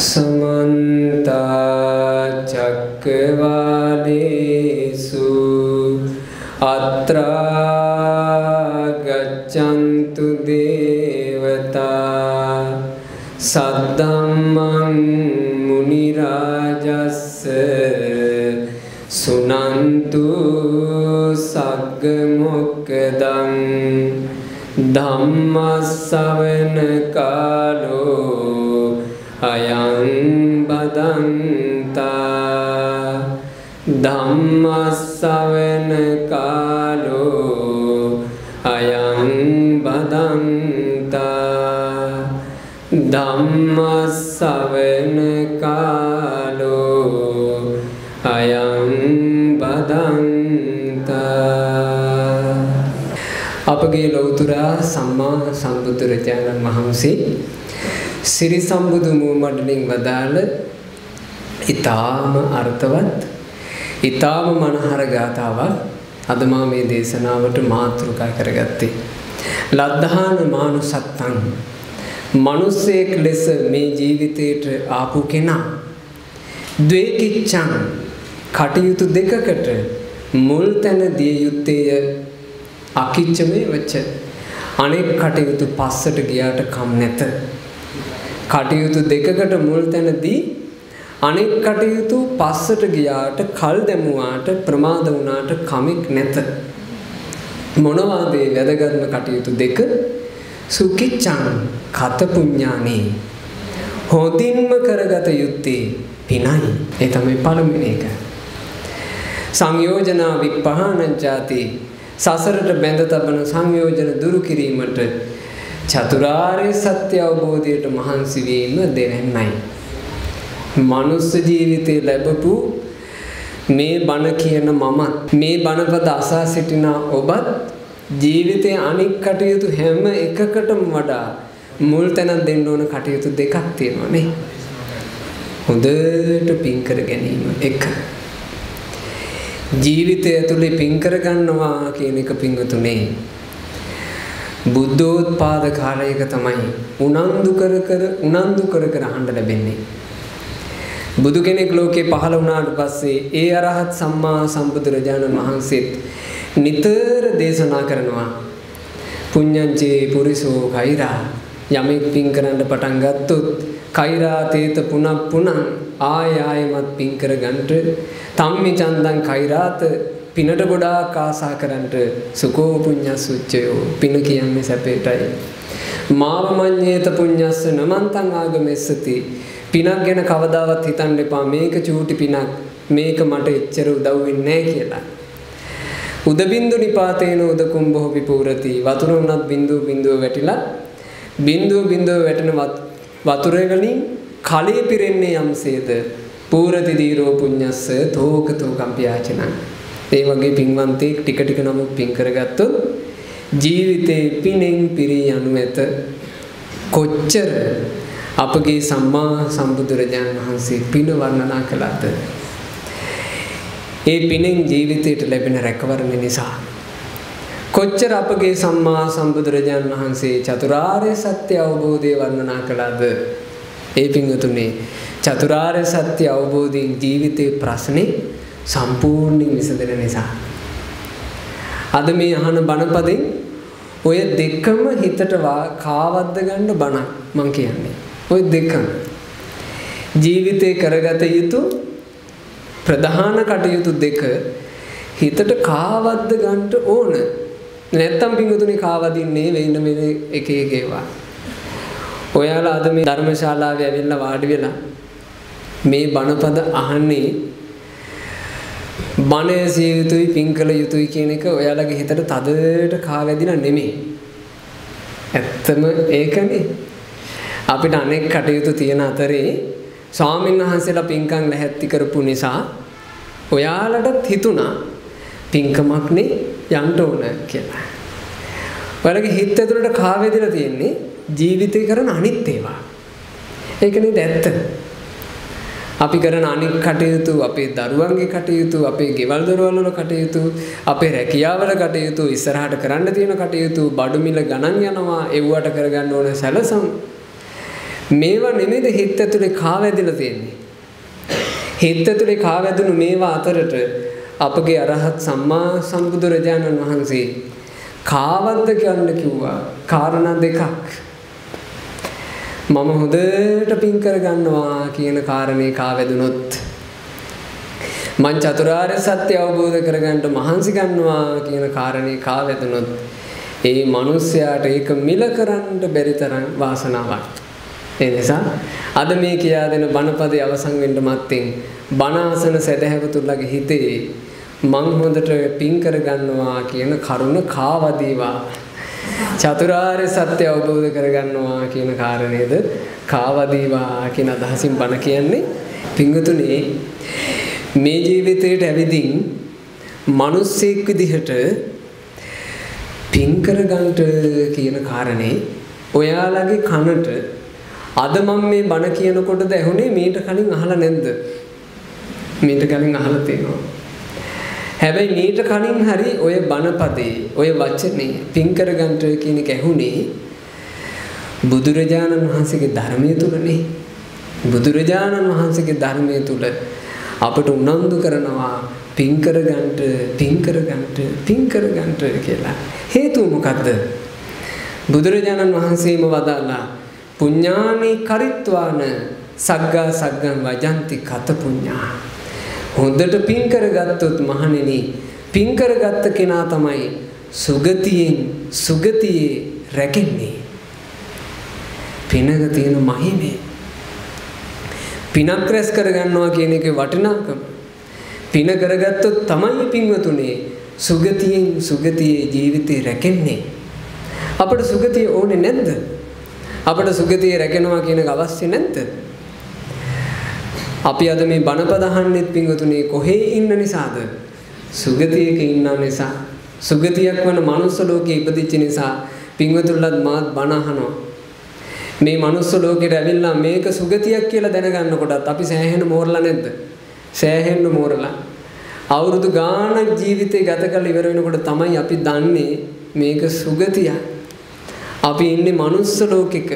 සමන්තාචක්කවාලේසු අත්‍රාගච්චන්තු දේවතා. සද්දම්මන් මුනිරාජස්ස. සුනන්තු සග්ගමොක්කදන් ධම්මස්සවනකා අයං බදන්තා. ධම්මස්සවන කාලෝ අයං බදන්තා. ධම්මස්සවන කාලෝ අයං බදන්තා. අපගේ ලෞතුරා සම්මා සම්බුදුරජාණන් වහන්සේ සිරි සම්බුදු මූමඩලින් වදාළ ඊ타ම අර්ථවත් ඊ타ම මනහර ගාතාවක් අද මා මේ දේශනාවට මාතෘකා කරගත්තේ. ලද්ධාන මානුසත්තං. මිනිසෙක් ලෙස මේ ජීවිතයට ආපු කෙනා. ද්වේකිච්ඡං. කටයුතු දෙකකට මුල් තැන දිය යුත්තේය. අකිච්චමේ වච්ච අනෙක් කටයුතු පස්සට ගියාට කම් නැත. කටයුතු දෙකකට මුල් තැනදී අනෙක් කටයුතු පස්සට ගියාට කල් දැමුවාට ප්‍රමාද වුණාට කමෙක් නැත. මොනවාද වැදගත්ම කටයුතු දෙක? සුකිච්ඡං කත පුඤ්ඤානේ හොඳින්ම කරගත යුත්තේ පිනයි. ඒ තමයි පළවෙනි එක. සංයෝජනා විපහානං ජාති. සසරට බැඳ තබන සංයෝජන දුරු කිරීමට චතුරාර්ය සත්‍ය අවබෝධයට මහන්සි වීම දෙවන්නයි. මනුස්ස ජීවිතේ ලැබපු මේ බණ කියන මමත් මේ බණපද අසා සිටින ඔබත් ජීවිතයේ අනික් කටයුතු හැම එකකටම වඩා මුල් තැනක් දෙන්න ඕන කටයුතු දෙකක් තියෙනවා නේ. හොඳට පින් කර ගැනීම එක ජීවිතය ඇතුලේ පින් කරගන්නවා කියන එක පින්වතුනේ බුද්ධෝත්පාද කාලයක තමයි උනන්දු කර කර උනන්දු කර කර අහන්න ලැබෙන්නේ. බුදු කෙනෙක් ලෝකේ පහළ වුණාට පස්සේ ඒ අරහත් සම්මා සම්බුදුරජාණන් වහන්සේත් නිතර දේශනා කරනවා. පුඤ්ඤංචේ පුරිසෝ කෛරා යමෙක් පින් කරන්න පටන් ගත්තොත් කෛරා තේත පුනක් පුනං ආය ආයමත් පින් කර ගන්නට තම්මි චන්දං කෛරාත පිනට ගොඩාක් ආසා කරන්නට සුකෝ පුඤ්ඤසුච්චයෝ පින කියන්නේ සැපේටයි. මාව මඤ්ඤේත පුඤ්ඤස්ස නමන්තං ආගමෙස්සති. පිනක් ගැන කවදාවත් හිතන්න එපා. මේක චූටි පිනක්. මේක මට එච්චර උදව් වෙන්නේ නැහැ කියලා. උදබින්දු නිපාතේන උදකුම්භෝ විපූරති. වතුර උනත් බින්දුව බින්දුව වැටිලා බින්දුව බින්දුව වැටෙන වතුර වලින් කලේ පිරෙන්නේ යම්සේද? පූරති දීරෝ පුඤ්ඤස්ස තෝකතෝ කම්පියාචනං ඒ වගේ පින්වන්තයෙක් ටික ටික නමුත් පින් කරගත්තොත් ජීවිතේ පිනෙන් පිරී යනු ඇත. කොච්චර අපගේ සම්මා සම්බුදුරජාණන් වහන්සේ පින වර්ණනා කළාද? ඒ පිනෙන් ජීවිතයට ලැබෙන රැකවරණ නිසා. කොච්චර අපගේ සම්මා සම්බුදුරජාණන් වහන්සේ චතුරාර්ය සත්‍ය අවබෝධය වර්ණනා කළාද? ඒ පිංගුතුනේ චතුරාර්ය සත්‍ය අවබෝධයෙන් ජීවිතේ ප්‍රශ්නේ සම්පූර්ණයෙන් විසඳෙන නිසා. අද මේ අහන බණපදෙන් ඔය දෙකම හිතට කාවද්ද ගන්න බණ මං කියන්නේ. ඔය දෙකම. ජීවිතේ කරගත යුතු ප්‍රධාන කටයුතු දෙක හිතට කාවද්ද ගන්න ඕන. නැත්තම් පිංගුතුනේ කාවදින්නේ වෙන්න වෙන එක එක ඒවා ඔයාලා අද මේ ධර්මශාලාවේ ඇවිල්ලා වාඩි වෙලා මේ බණපද අහන්නේ බණ ඇසිය යුතුයි පින් කළ යුතුයි කියන එක ඔයාලගේ හිතට තදට කාවැදිලා නෙමෙයි. ඇත්තම ඒකනේ. අපිට අනෙක් කටයුතු තියෙන අතරේ ස්වාමීන් වහන්සේලා පින්කම් ලැහැත්ති කරපු නිසා ඔයාලටත් හිතුණා පින්කමක්නේ යන්න ඕන කියලා. ඔයාලගේ හිත ඇතුළට කාවැදිලා තියෙන්නේ ජීවිතේ කරන අනිත් ඒවා. ඒක නේද ඇත්ත? අපි කරන අනික් කටයුතු අපේ දරුවන්ගේ කටයුතු අපේ ගෙවල් දොරවල් වල කටයුතු අපේ රැකියාවල කටයුතු ඉස්සරහට කරන්න තියෙන කටයුතු බඩු මිල ගණන් යනවා එව්වට කරගන්න ඕන සැලසම් මේවා නෙමෙයිද හිත ඇතුලේ කාවැදිලා තියෙන්නේ. හිත ඇතුලේ කාවැදුණු මේවා අතරට අපගේ අරහත් සම්මා සම්බුදුරජාණන් වහන්සේ කාවද්ද කියන්න කිව්වා කාරණා දෙකක්. මම හොඳට පින් කරගන්නවා කියන කාරණේ කාවැදුනොත් මං චතුරාර්ය සත්‍ය අවබෝධ කරගන්න මහන්සි ගන්නවා කියන කාරණේ කාවැදුනොත් ඒ මිනිස්යාට ඒක මිල කරන්න බැරි තරම් වාසනාවක්. ඒ නිසා අද මේ කියා දෙන බණපදේ අවසන් වෙන්න මත්තෙන් බණ ආසන සදහැවතුල්ලගේ හිතේ මං හොඳට පින් කරගන්නවා කියන කරුණ කාවදීවා චතුරාර්ය සත්‍ය අවබෝධ කරගන්නවා කියන කාරණේද කාවදීවා කියන අදහසින් බණ කියන්නේ පිංගුතුනේ මේ ජීවිතයට ඇවිදින් මිනිස්සෙක් විදිහට පින් කරගන්නට කියන කාරණේ ඔයාලගේ කනට අද මම මේ බණ කියනකොටද ඇහුනේ මීට කලින් අහලා නැද්ද? මීට කලින් අහලා තියෙනවා. හැබැයි මීට කලින් හරි ඔය බණපදේ ඔය වචනේ පින් කරගන්නට කියන එක ඇහුනේ බුදුරජාණන් වහන්සේගේ ධර්මයේ තුලනේ. බුදුරජාණන් වහන්සේගේ ධර්මයේ තුල අපට උනන්දු කරනවා පින් කරගන්නට පින් කරගන්නට පින් කරගන්නට කියලා. හේතුව මොකද්ද? බුදුරජාණන් වහන්සේම වදාලා පුඤ්ඤානි කරිත්වාන සග්ගා සග්ගං වජಂತಿ කත පුඤ්ඤා. හොඳට පින් කරගත්තොත් මහණෙනි පින් කරගත්ත කෙනා තමයි සුගතියෙන් සුගතියේ රැකෙන්නේ. පිනක තියෙන මහිමේ පිනක් රැස් කරගන්නවා කියන එකේ වටිනාකම. පින කරගත්තොත් තමයි පින්වතුනේ සුගතියෙන් සුගතියේ ජීවිතේ රැකෙන්නේ. අපට සුගතිය ඕනේ නැද්ද? අපට සුගතිය රැකෙනවා කියන එක අවශ්‍ය නැද්ද? අපි අද මේ බණපද අහන්නෙත් පින්වතුනේ කොහේ ඉන්න නිසාද සුගතියක ඉන්න නිසා සුගතියක් වන මනුස්ස ලෝකයේ ඉපදිච්ච නිසා පින්වතුන්ලත් මාත් බණ අහනවා මේ මනුස්ස ලෝකෙට ඇවිල්ලා මේක සුගතියක් කියලා දැනගන්නකොටත් අපි සෑහෙන මෝරලා නැද්ද? සෑහෙන්න මෝරලා. අවුරුදු ගාණක් ජීවිතේ ගත කරලා ඉවර වෙනකොට තමයි අපි දන්නේ මේක සුගතියක්. අපි ඉන්නේ මනුස්ස ලෝකෙක.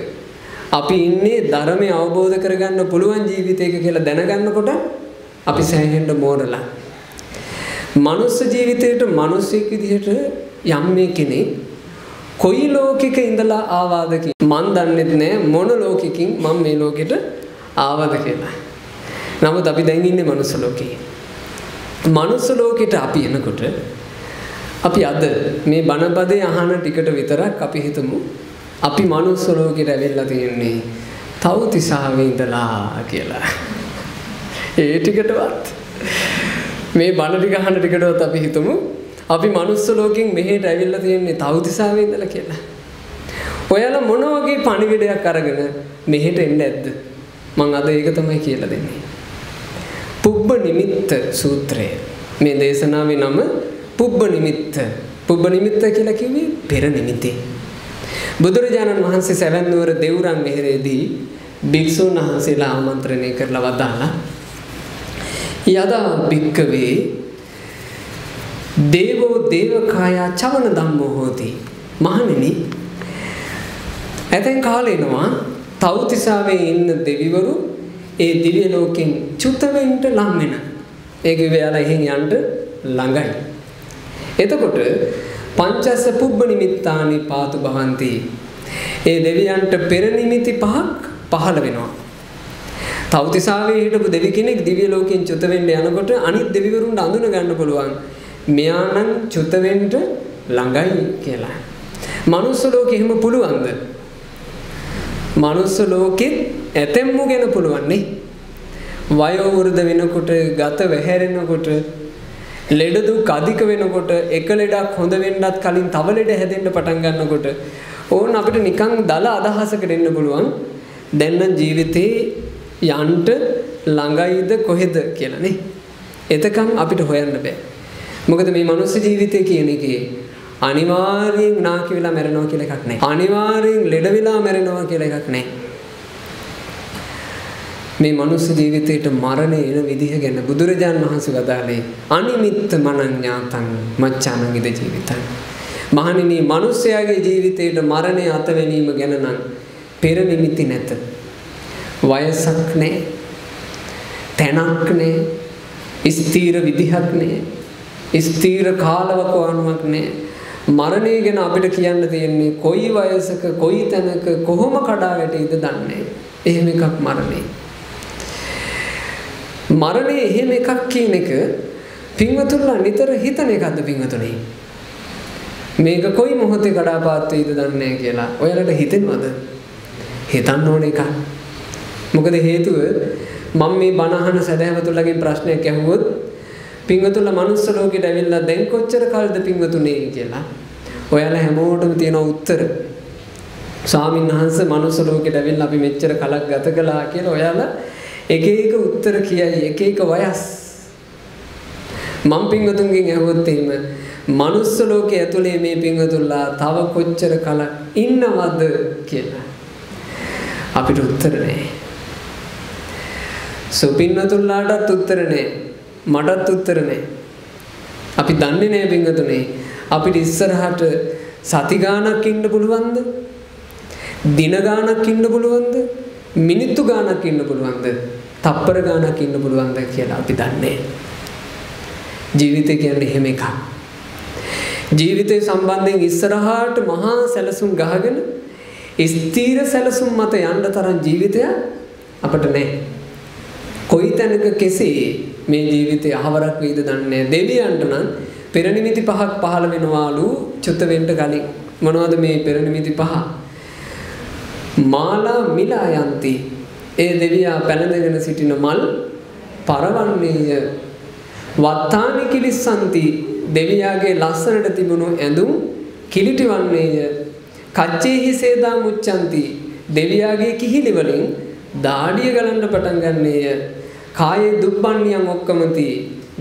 අපි ඉන්නේ ධර්මය අවබෝධ කරගන්න පුළුවන් ජීවිතයක කියලා දැනගන්නකොට අපි සෑහෙන්න මෝරලා. මනුස්ස ජීවිතේට මිනිසෙක් විදිහට යම් මේ කෙනෙක් කොයි ලෝකෙක ඉඳලා ආවාද මන් දන්නෙත් නෑ මොන ලෝකෙකින් මම මේ ලෝකෙට ආවද කියලා. නමුත් අපි දැන් ඉන්නේ මනුස්ස ලෝකේ. මනුස්ස ලෝකෙට අපි එනකොට අපි අද මේ බණපදේ අහන ටිකට විතරක් අපි හිතමු අපි මනුස්ස ලෝකෙට ඇවිල්ලා තියෙන්නේ තවතිසාවේ ඉඳලා කියලා. ඒ ටිකටවත් මේ බණ ටික අහන ටිකටවත් අපි හිතමු අපි මනුස්ස ලෝකෙන් මෙහෙට ඇවිල්ලා තියෙන්නේ තවතිසාවේ ඉඳලා කියලා. ඔයාලා මොන වගේ පණිවිඩයක් අරගෙන මෙහෙට එන්න ඇද්ද? මම අද ඒක තමයි කියලා දෙන්නේ. පුබ්බ නිමිත්ත සූත්‍රය. මේ දේශනාවේ නම පුබ්බ නිමිත්ත. පුබ්බ නිමිත්ත කියලා කිව්වේ පෙර නිමිති. බුදුරජාණන් වහන්සේ සැවැන් නුවර දෙවුරන් මෙහෙරේදී භික්ෂුන් වහන්සේලා ආමන්ත්‍රණය කරලා වදාලා යදා භික්කවේ දේවෝ දේවකායා චවන ධම්මෝ හෝති මහණෙනි ඇතැන් කාලෙනවා තවතිසාවේ ඉන්න දෙවිවරු ඒ දිව්‍ය ලෝකෙන් චුත වෙන්න ලං වෙන. ඒක වෙලා එහෙන් යන්න ළඟයි. එතකොට පංචස්ස පුබ්බ නිමිත්තානි පාතු භවಂತಿ. ඒ දෙවියන්ට පෙර නිමිති පහක් පහළ වෙනවා. තවතිසාවේ හිටපු දෙවි කෙනෙක් දිව්‍ය ලෝකෙන් චුත වෙන්න යනකොට අනිත් දෙවිවරුන්ට අඳුන ගන්න පුළුවන්. මෙයා නම් චුත වෙන්න ළඟයි කියලා. මනුස්ස ලෝකෙ එහෙම පුළුවන්ද? මනුස්ස ලෝකෙත් ඇතැම්මු ගැන පුළුවන් නේ. වයෝ වෘද්ධ වෙනකොට, ගත වැහැරෙනකොට, ලෙඩ දුක් අධික වෙනකොට, එක ලෙඩක් හොඳ වෙන්නත් කලින් තව ලෙඩ හැදෙන්න පටන් ගන්නකොට ඕන අපිට නිකන් දල අදහසකට එන්න පුළුවන්. දැන් නම් ජීවිතේ යන්න ළඟයිද කොහෙද කියලා නේ. එතකන් අපිට හොයන්න බෑ. මොකද මේ මනුස්ස ජීවිතය කියන එකේ අනිවාර්යෙන් නාකි වෙලා මැරෙනවා කියලා එකක් නැහැ. අනිවාර්යෙන් ලෙඩ වෙලා මැරෙනවා කියලා එකක් නැහැ. මේ මනුස්ස ජීවිතේට මරණය එන විදිහ ගැන බුදුරජාන් වහන්සේ වදාළේ අනිමිත්ත මනඤ්ඤාතං මච්ඡානං ඉද ජීවිතං. මහණෙනි, මිනිස්යාගේ ජීවිතේට මරණය අතවැනීම ගැන නම් පෙර නිමිති නැත. වයසක් නෑ. තැනක් නෑ. ස්ථීර විදිහක් නෑ. ස්ථීර කාලවකවානුවක් නෑ. මරණය ගැන අපිට කියන්න තියෙන්නේ කොයි වයසක කොයි තැනක කොහොම කඩා වැටෙයිද දන්නේ. එහෙම එකක් මරණය. මරණය එහෙම එකක් කියන එක පින්වතුන්ලා නිතර හිතන එකක්ද පින්වතුනේ? මේක කොයි මොහොතේ කඩාපාත් වෙයිද දන්නේ නැහැ කියලා. ඔයාලට හිතෙනවද? හිතන්න ඕන එකක්. මොකද හේතුව මම මේ බණ අහන සදහැවතුලගෙන් ප්‍රශ්නයක් ඇහුවොත් පින්වතුන්ලා මනුස්ස ලෝකෙට ඇවිල්ලා දැන් කොච්චර කාලද පින්වතුනේ කියලා. ඔයාලා හැමෝටම තියෙන උත්තර. ස්වාමීන් වහන්සේ මනුස්ස ලෝකෙට ඇවිල්ලා අපි මෙච්චර කලක් ගත කළා කියලා ඔයාලා එක එක උත්තර කියයි එක එක වයස්. මම පින්වතුන්ගෙන් ඇහුවොත් එහෙම මනුස්ස ලෝකයේ ඇතුලේ මේ පින්වතුන්ලා තව කොච්චර කලක් ඉන්නවද කියලා. අපිට උත්තර නැහැ. සුපින්නතුල්ලාටත් උත්තර නැහැ. මටත් උත්තර නැහැ. අපි දන්නේ නැහැ පින්වතුනේ. අපිට ඉස්සරහට සති ගාණක් ඉන්න පුළුවන්ද? දින ගාණක් ඉන්න පුළුවන්ද? මිනිත්තු ගාණක් ඉන්න පුළුවන්ද? තප්පර ගාණක් ඉන්න පුළුවන්ද කියලා අපි දන්නේ ජීවිතය කියන්නේ එහෙම එකක්. ජීවිතය සම්බන්ධයෙන් ඉස්සරහාට මහා සැලසුම් ගහගෙන ස්ථීර සැලසුම් මත යන්න තරම් ජීවිතයක් අපට නැහැ. කොයි තැනක කෙසේ මේ ජීවිතය අහවරක් වෙයිද දන්නේ දෙවියන්ට නම් පෙරනිමිති පහක් පහළ වෙනවාලු චුත වෙන්න කලින් මොනවද මේ පෙරනිමිති පහ මාලා මිලා යන්ති. ඒ දෙවියා පැලඳගෙන සිටින මල් පරවන්නේය. වත්තානි කිලිස්සන්ති. දෙවියාගේ ලස්සනට තිබුණු ඇඳුම් කිලිටි වන්නේය කච්චේහි සේදා මුච්චන්ති දෙවියාගේ කිහිලි වලින් දාඩිය ගලන්න පටන් ගන්නේය. කායේ දුබ්බන්නියන් ඔක්කමති.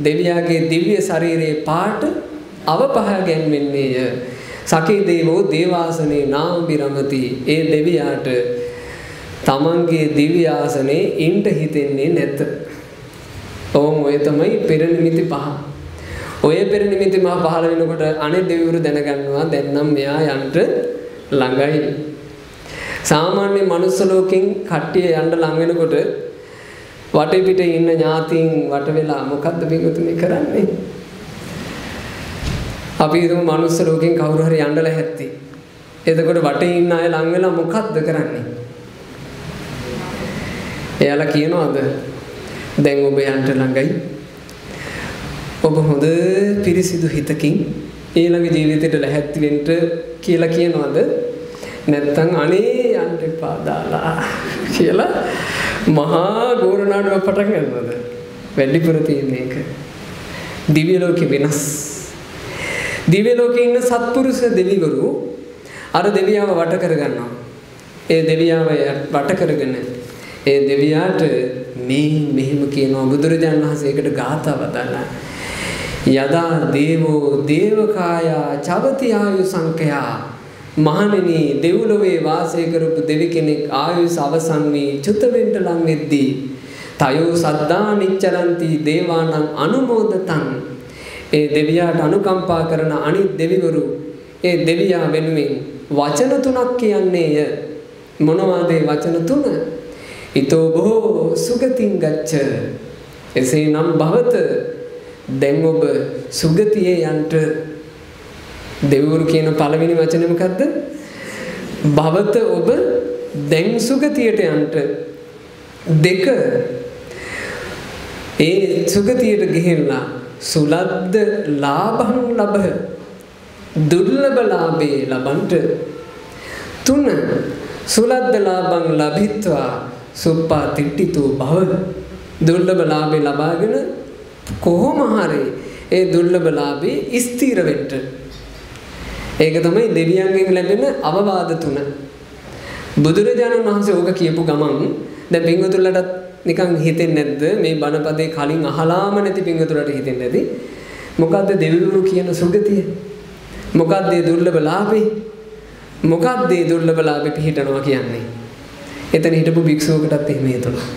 දෙවියාගේ දිව්‍ය ශරීරයේ පාට අවපහ ගැන්වෙන්නේය. සකේ දේවෝ දේවාසනේ නාම බිරමති ඒ දෙවියාට තමන්ගේ දිව්‍ය ආසනේ ඉන්ට හිතෙන්නේ නැත. ඕම් ඔය තමයි පෙර නිමිති පහ. ඔය පෙර නිමිති මහ පහළ වෙනකොට අනිත් දෙවිවරු දැනගන්නවා දැන් නම් මෙයා යන්න ළඟයි. සාමාන්‍ය මනුස්ස ලෝකෙන් කට්ටිය යන්න ලඟ වෙනකොට වටේ පිටේ ඉන්න ඥාතීන් වට වෙලා මොකද්ද පිටුතුනේ කරන්නේ? අපි හිතමු මනුස්ස ලෝකෙන් කවුරු හරි යන්න ලැහැත්ති. එතකොට වටේ ඉන්න අය ලඟ වෙලා මොකද්ද කරන්නේ? එයාලා කියනවාද දැන් ඔබ යන්න ළඟයි. ඔබ හොඳ පිරිසිදු හිතකින් ඊළඟ ජීවිතයට ලැහැත්ති වෙන්න කියලා කියනවාද? නැත්තම් අනේ යන්න එපා දාලා කියලා මහා ගෝරනාඩුවක් පටන් ගන්නවද? වැඩිපුර තියෙන එක. දිව්‍ය ලෝකෙ වෙනස්. දිව්‍ය ලෝකේ ඉන්න සත්පුරුෂ දෙවිවරු අර දෙවියව වට කරගන්නවා. ඒ දෙවියව වට කරගෙන ඒ දෙවියාට මේ මෙහෙම කියනවා බුදුරජාණන් වහන්සේ ඒකට ගාථා වදාලා යදා දේවෝ දේවකායා චවති ආයු සංඛයා. මහණෙනි දෙව්ලොවේ වාසය කරපු දෙවි කෙනෙක් ආයුෂ අවසන් වී චුත වෙන්න ලං වෙද්දී. තයෝ සද්දා නිච්චරಂತಿ දේවානං අනුමෝදතං. ඒ දෙවියාට අනුකම්පා කරන අනිත් දෙවිවරු ඒ දෙවියා වෙනුවෙන් වචන තුනක් කියන්නේය. මොනවාද වචන තුන? ඊතෝ බොහෝ සුගතින් ගච්ඡ. එසේනම් භවත. දැන් ඔබ සුගතියේ යන්ට. දෙවිවරු කියන පළවෙනි වචනේ මොකද්ද? භවත ඔබ දැන් සුගතියට යන්ට. දෙක. ඒ සුගතියට ගිහිල්ලා සුලද්ද ලාභං ලබහ. දුර්ලභ ලාභේ ලබන්ට තුන සුලද්ද ලාභං ලබිත්වා සුප්පා තිට්ටිතු භව. දුර්ලභ ලාභේ ලබාගෙන කොහොම හරි ඒ දුර්ලභ ලාභේ ස්ථිර වෙන්න. ඒක තමයි දෙවියන්ගෙන් ලැබෙන අවවාද තුන. බුදුරජාණන් වහන්සේ ඕක කියපු ගමන් දැන් පින්වතුන්ලටත් නිකන් හිතෙන්නේ නැද්ද? මේ බණපදේ කලින් අහලාම නැති පින්වතුන්ලට හිතෙන්නේ නැති. මොකද්ද දෙවිවරු කියන සුගතිය? මොකද්ද දුර්ලභ ලාභේ? මොකද්ද දුර්ලභ ලාභේ පිහිටනවා කියන්නේ? එතන හිටපු භික්ෂුවකටත් එහෙම හිතුණා.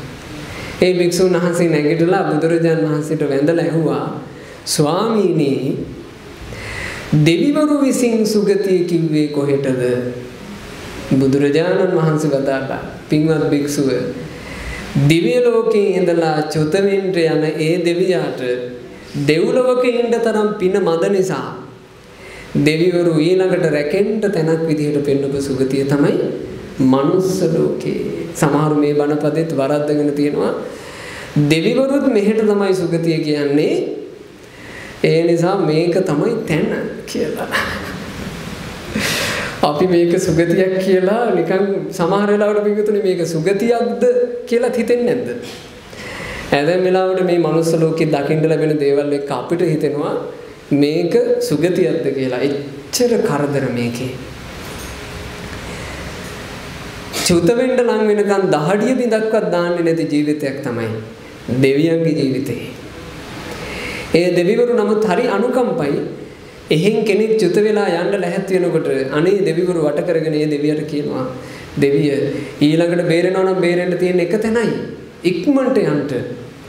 ඒ භික්ෂුන් වහන්සේ නැගිටලා බුදුරජාන් වහන්සේට වැඳලා ඇහුවා ස්වාමීනි දෙවිවරු විසින් සුගතිය කිව්වේ කොහෙටද? බුදුරජාණන් වහන්සේ වදාළා. පින්වත් භික්ෂුව දිව්‍ය ලෝකේ ඉඳලා චුතවෙන්ට යන ඒ දෙවියාට දෙව්ලොවක ඉන්න තරම් පින මද නිසා දෙවිවරු ඊළඟට රැකෙන්න තැනක් විදිහට පෙන්වපු සුගතිය තමයි මනුස්ස ලෝකේ. සමහරු මේ බණපදෙත් වරද්දගෙන තියෙනවා. දෙවිවරුත් මෙහෙට තමයි සුගතිය කියන්නේ. ඒ නිසා මේක තමයි තැන කියලා. අපි මේක සුගතියක් කියලා නිකන් සමහර වෙලාවට පිටුතුනේ මේක සුගතියක්ද කියලා හිතෙන්නේ නැද්ද? ඇදැම් වෙලාවට මේ මනුස්ස ලෝකේ දකින්න ලැබෙන දේවල් එක්ක අපිට හිතෙනවා මේක සුගතියක්ද කියලා. එච්චර කරදර මේකේ. චුත වෙන්න නම් වෙනකන් දහඩිය බිඳක්වත් දාන්නේ නැති ජීවිතයක් තමයි දෙවියන්ගේ ජීවිතේ. ඒ දෙවිවරු නමුත් හරි අනුකම්පයි එහෙන් කෙනෙක් චුත වෙලා යන්න ලැහැත් වෙනකොට අනේ දෙවිවරු වට කරගෙන ඒ දෙවියට කියනවා දෙවිය ඊළඟට බේරෙනවා නම් බේරෙන්න තියෙන එක තැනයි. ඉක්මනට යන්න.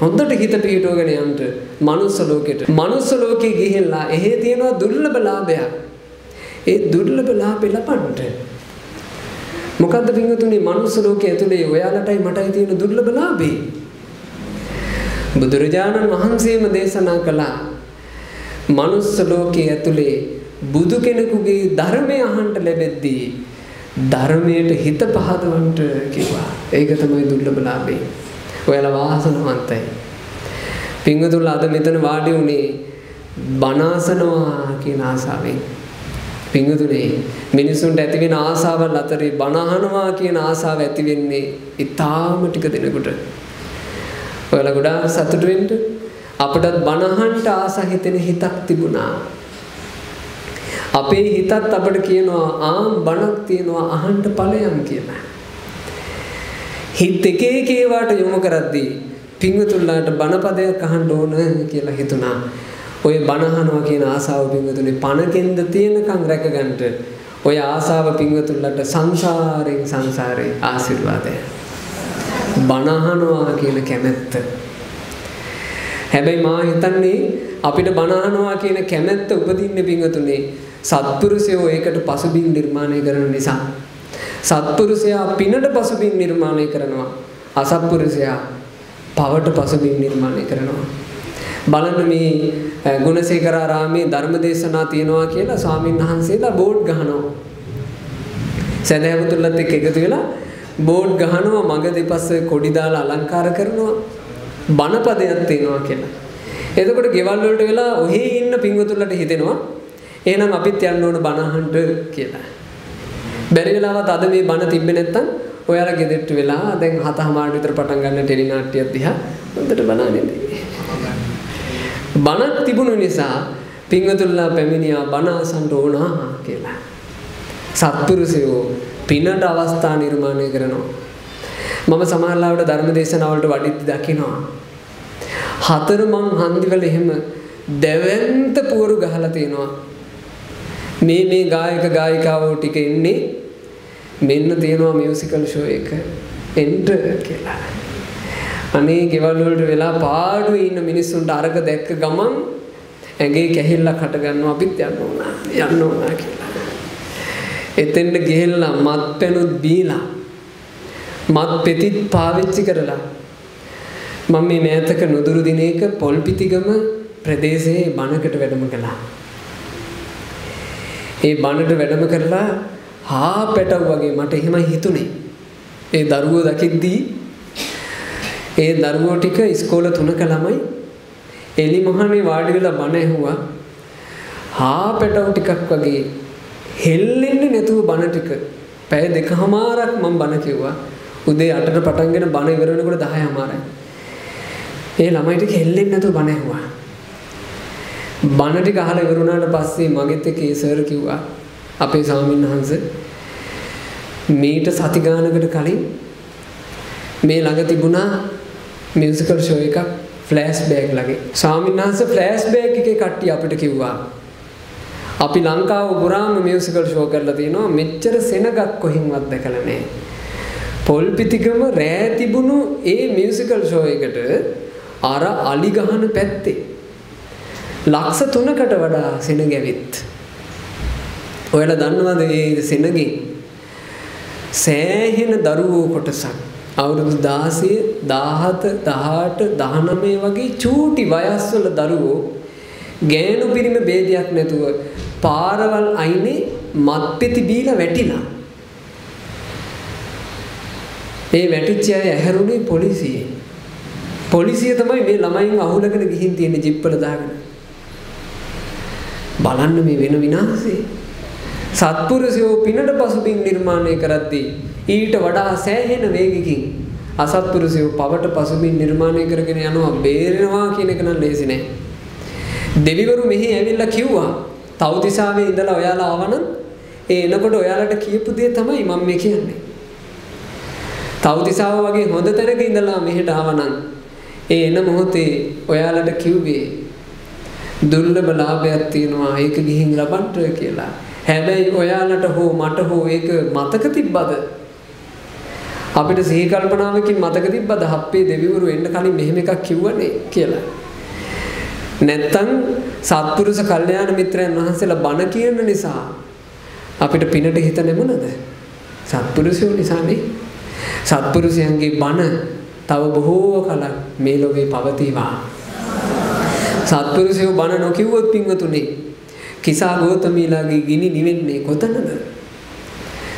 හොඳට හිත පිහිටවගෙන යන්න. මනුස්ස ලෝකෙට. මනුස්ස ලෝකේ ගිහිල්ලා එහෙ තියෙනවා දුර්ලභ ලාභයක්. ඒ දුර්ලභ ලාභෙ ලබන්න. මොකද්ද පින්වතුනි? මනුස්ස ලෝකයේ ඇතුලේ ඔයාලටයි මටයි තියෙන දුර්ලභ ලාභේ. බුදුරජාණන් වහන්සේම දේශනා කළා මනුස්ස ලෝකයේ ඇතුලේ බුදු කෙනෙකුගේ ධර්මය අහන්න ලැබෙද්දී ධර්මයට හිත පහදවන්න කිව්වා. ඒක තමයි දුර්ලභ ලාභේ. ඔයාලා වාසනාවන්තයි. පින්වතුන්ලා අද මෙතන වාඩි උනේ බණාසනවා කියන ආසාවෙන්. පින්වතුනේ මිනිසුන්ට ඇති වෙන ආසාවල් අතරේ බණ අහනවා කියන ආසාව ඇති වෙන්නේ ඊටාම ටික දිනකට. ඔයාලා ගොඩාක් සතුටු වෙන්න අපටත් බනහන්ට ආස හිතෙන හිතක් තිබුණා. අපේ හිතත් අපට කියනවා ආම් බණක් තියෙනවා අහන්න ඵලයන් කියලා. හිත එක එක ඒවාට යොමු කරද්දී පිංගුතුල්ලාට බණපදයක් අහන්න ඕන කියලා හිතුණා. ඔය බණ අහනවා කියන ආසාව පිංගුතුනේ පණකෙන්ද තියෙනකම් රැකගන්න. ඔය ආසාව පිංගුතුල්ලාට සංසාරයෙන් සංසාරේ ආශිර්වාදය. බණ අහනවා කියන කැමැත්ත හැබැයි මා හිතන්නේ අපිට බණ අහනවා කියන කැමැත්ත උපදින්නේ පිංගතුනේ සත්පුරුෂයෝ ඒකට පසුබිම් නිර්මාණය කරන නිසා. සත්පුරුෂයා පිනට පසුබිම් නිර්මාණය කරනවා. අසත්පුරුෂයා පවට පසුබිම් නිර්මාණය කරනවා. බලන්න මේ ගුණසේකරාරාමේ ධර්මදේශනා තියනවා කියලා ස්වාමීන් වහන්සේලා බෝඩ් ගහනවා. සදහැවතුල්ලත් එක්ක එකතු වෙලා බෝඩ් ගහනවා මග දෙපස්සේ කොඩි දාලා අලංකාර කරනවා. බණපදයක් තියෙනවා කියලා. එතකොට ගෙවල් වලට වෙලා ඔහේ ඉන්න පින්වතුන්ලට හිතෙනවා එහෙනම් අපිත් යන්න ඕන බණ අහන්න කියලා. බැරි වෙලාවත් අද මේ බණ තිබ්බේ නැත්තම් ඔයාලා ගෙදරට වෙලා දැන් හතමාර විතර පටන් ගන්න ටෙලි නාට්‍යයක් දිහා හොඳට බලන්නේ. බණක් තිබුණු නිසා පින්වතුන්ලා පැමිණියා බණ අසන්න ඕනා කියලා. සත්පුරුෂයෝ පිනට අවස්ථා නිර්මාණය කරනවා. මම සමහරලාවට ධර්ම දේශනාවලට වඩිත් දකිනවා. හතර මං හන්දිවල එහෙම දැවැන්ත පුවරු ගහලා තියෙනවා. මේ මේ ගායක ගායිකාවෝ ටික ඉන්නේ මෙන්න තියෙනවා මියුසිකල් ෂෝ එක එන්න කියලා. අනේ ගෙවල් වලට වෙලා පාඩුවේ ඉන්න මිනිස්සුන්ට අරක දැක්ක ගමන් ඇඟේ කැහිල්ලක් හට ගන්නවා අපිත් යන්න ඕන යන්න ඕන කියලා. එතෙන්ට ගිහිල්ලා මත්පැනුත් බීලා මත් පෙතිත් පාවිච්චි කරලා මම මේ මෑතක නුදුරු දිනයක පොල්පිතිගම ප්‍රදේශයේ බණකට වැඩම කළා. ඒ බණට වැඩම කරලා හා පැටව් වගේ මට එහෙමයි හිතුනේ. ඒ දරුවෝ දකිද්දී ඒ දරුවෝ ටික ඉස්කෝල තුනක ළමයි එලි මහනේ වාඩි වෙලා බණ ඇහුවා. හා පැටව් ටිකක් වගේ හෙල්ලෙන්නේ නැතුව බණ ටික පැය දෙකමාරක් මම බණ කිව්වා. උදේ 8ට පටන්ගෙන බණ ඉවර වෙනකොට 10:00මාරයි. ඒ ළමයි ටික හෙල්ලෙන්නේ නැතුව බණ ඇහුවා. බණ ටික අහලා ඉවර වුණාට පස්සේ මගෙත් එක්ක ඒ සර් කිව්වා අපේ ස්වාමීන් වහන්සේ මීට සති ගානකට කලින් මේ ළඟ තිබුණා මියුසිකල් ෂෝ එකක් ෆ්ලෑෂ් බෑග් ළගේ. ස්වාමීන් වහන්සේ ෆ්ලෑෂ් බෑග් එකේ කට්ටිය අපිට කිව්වා අපි ලංකාව පුරාම මියුසිකල් ෂෝ කරලා තිනවා මෙච්චර සෙනගක් කොහින්වත් දැකලා නැහැ. පොල්පිටිගම රෑ තිබුණු ඒ මියුසිකල් ෂෝ එකට අර අලි ගහන පැත්තේ ලක්ෂ 3කට වඩා සෙනග ඇවිත්. ඔයාලා දන්නවද මේ සෙනගෙන් සෑහෙන දරුවෝ කොටසක් අවුරුදු 16 17 18 19 වගේ චූටි වයස්වල දරුවෝ ගෑනු පිරිමි ભેදයක් නැතුව පාරවල් අයිනේ මත්පෙති බීලා වැටිලා. ඒ වැටිච්ච අය ඇහැරුණේ පොලිසියෙන්. පොලිසිය තමයි මේ ළමයින් අහුලගෙන ගිහින් තියෙන ජිප්පල දාගෙන. බලන්න මේ වෙන විනාශය. සත්පුරුෂයෝ පිනට පසුබිම් නිර්මාණය කරද්දී ඊට වඩා සෑහෙන වේගකින් අසත්පුරුෂයෝ පවට පසුබිම් නිර්මාණය කරගෙන යනවා බේරෙනවා කියන එක නම් ලේසි නෑ. දෙවිවරු මෙහි ඇවිල්ලා කිව්වා තවතිසාවේ ඉඳලා ඔයාලා ආවනම් ඒ එනකොට ඔයාලට කියපු දේ තමයි මම මේ කියන්නේ. තවතිසාව වගේ හොඳ තැනක ඉඳලා මෙහෙට ආවනම් ඒ එන මොහොතේ ඔයාලට කිව්වේ දුර්ලභ ලාභයක් තියෙනවා ඒක ගිහින් ලබන්න කියලා. හැබැයි ඔයාලට හෝ මට හෝ ඒක මතක තිබ්බද? අපිට සිහි කල්පනාවකින් මතක තිබ්බද හප්පේ දෙවිවරු එන්න කලින් මෙහෙම එකක් කිව්වනේ කියලා. නැත්තම් සත්පුරුෂ කල්යාණ මිත්‍රයන් වහන්සේලා බණ කියන නිසා අපිට පිනට හිත නැමුණද? සත්පුරුෂයෝ නිසානේ. සත්පුරුෂයන්ගේ බණ තව බොහෝ කලක් මේ ලෝකේ පවතිවා. සත්පුරුෂයෝ බණ නොකිව්වොත් පින්වතුනි කිසා ගෝතමීලාගේ ගිනි නිවෙන්නේ කොතනද?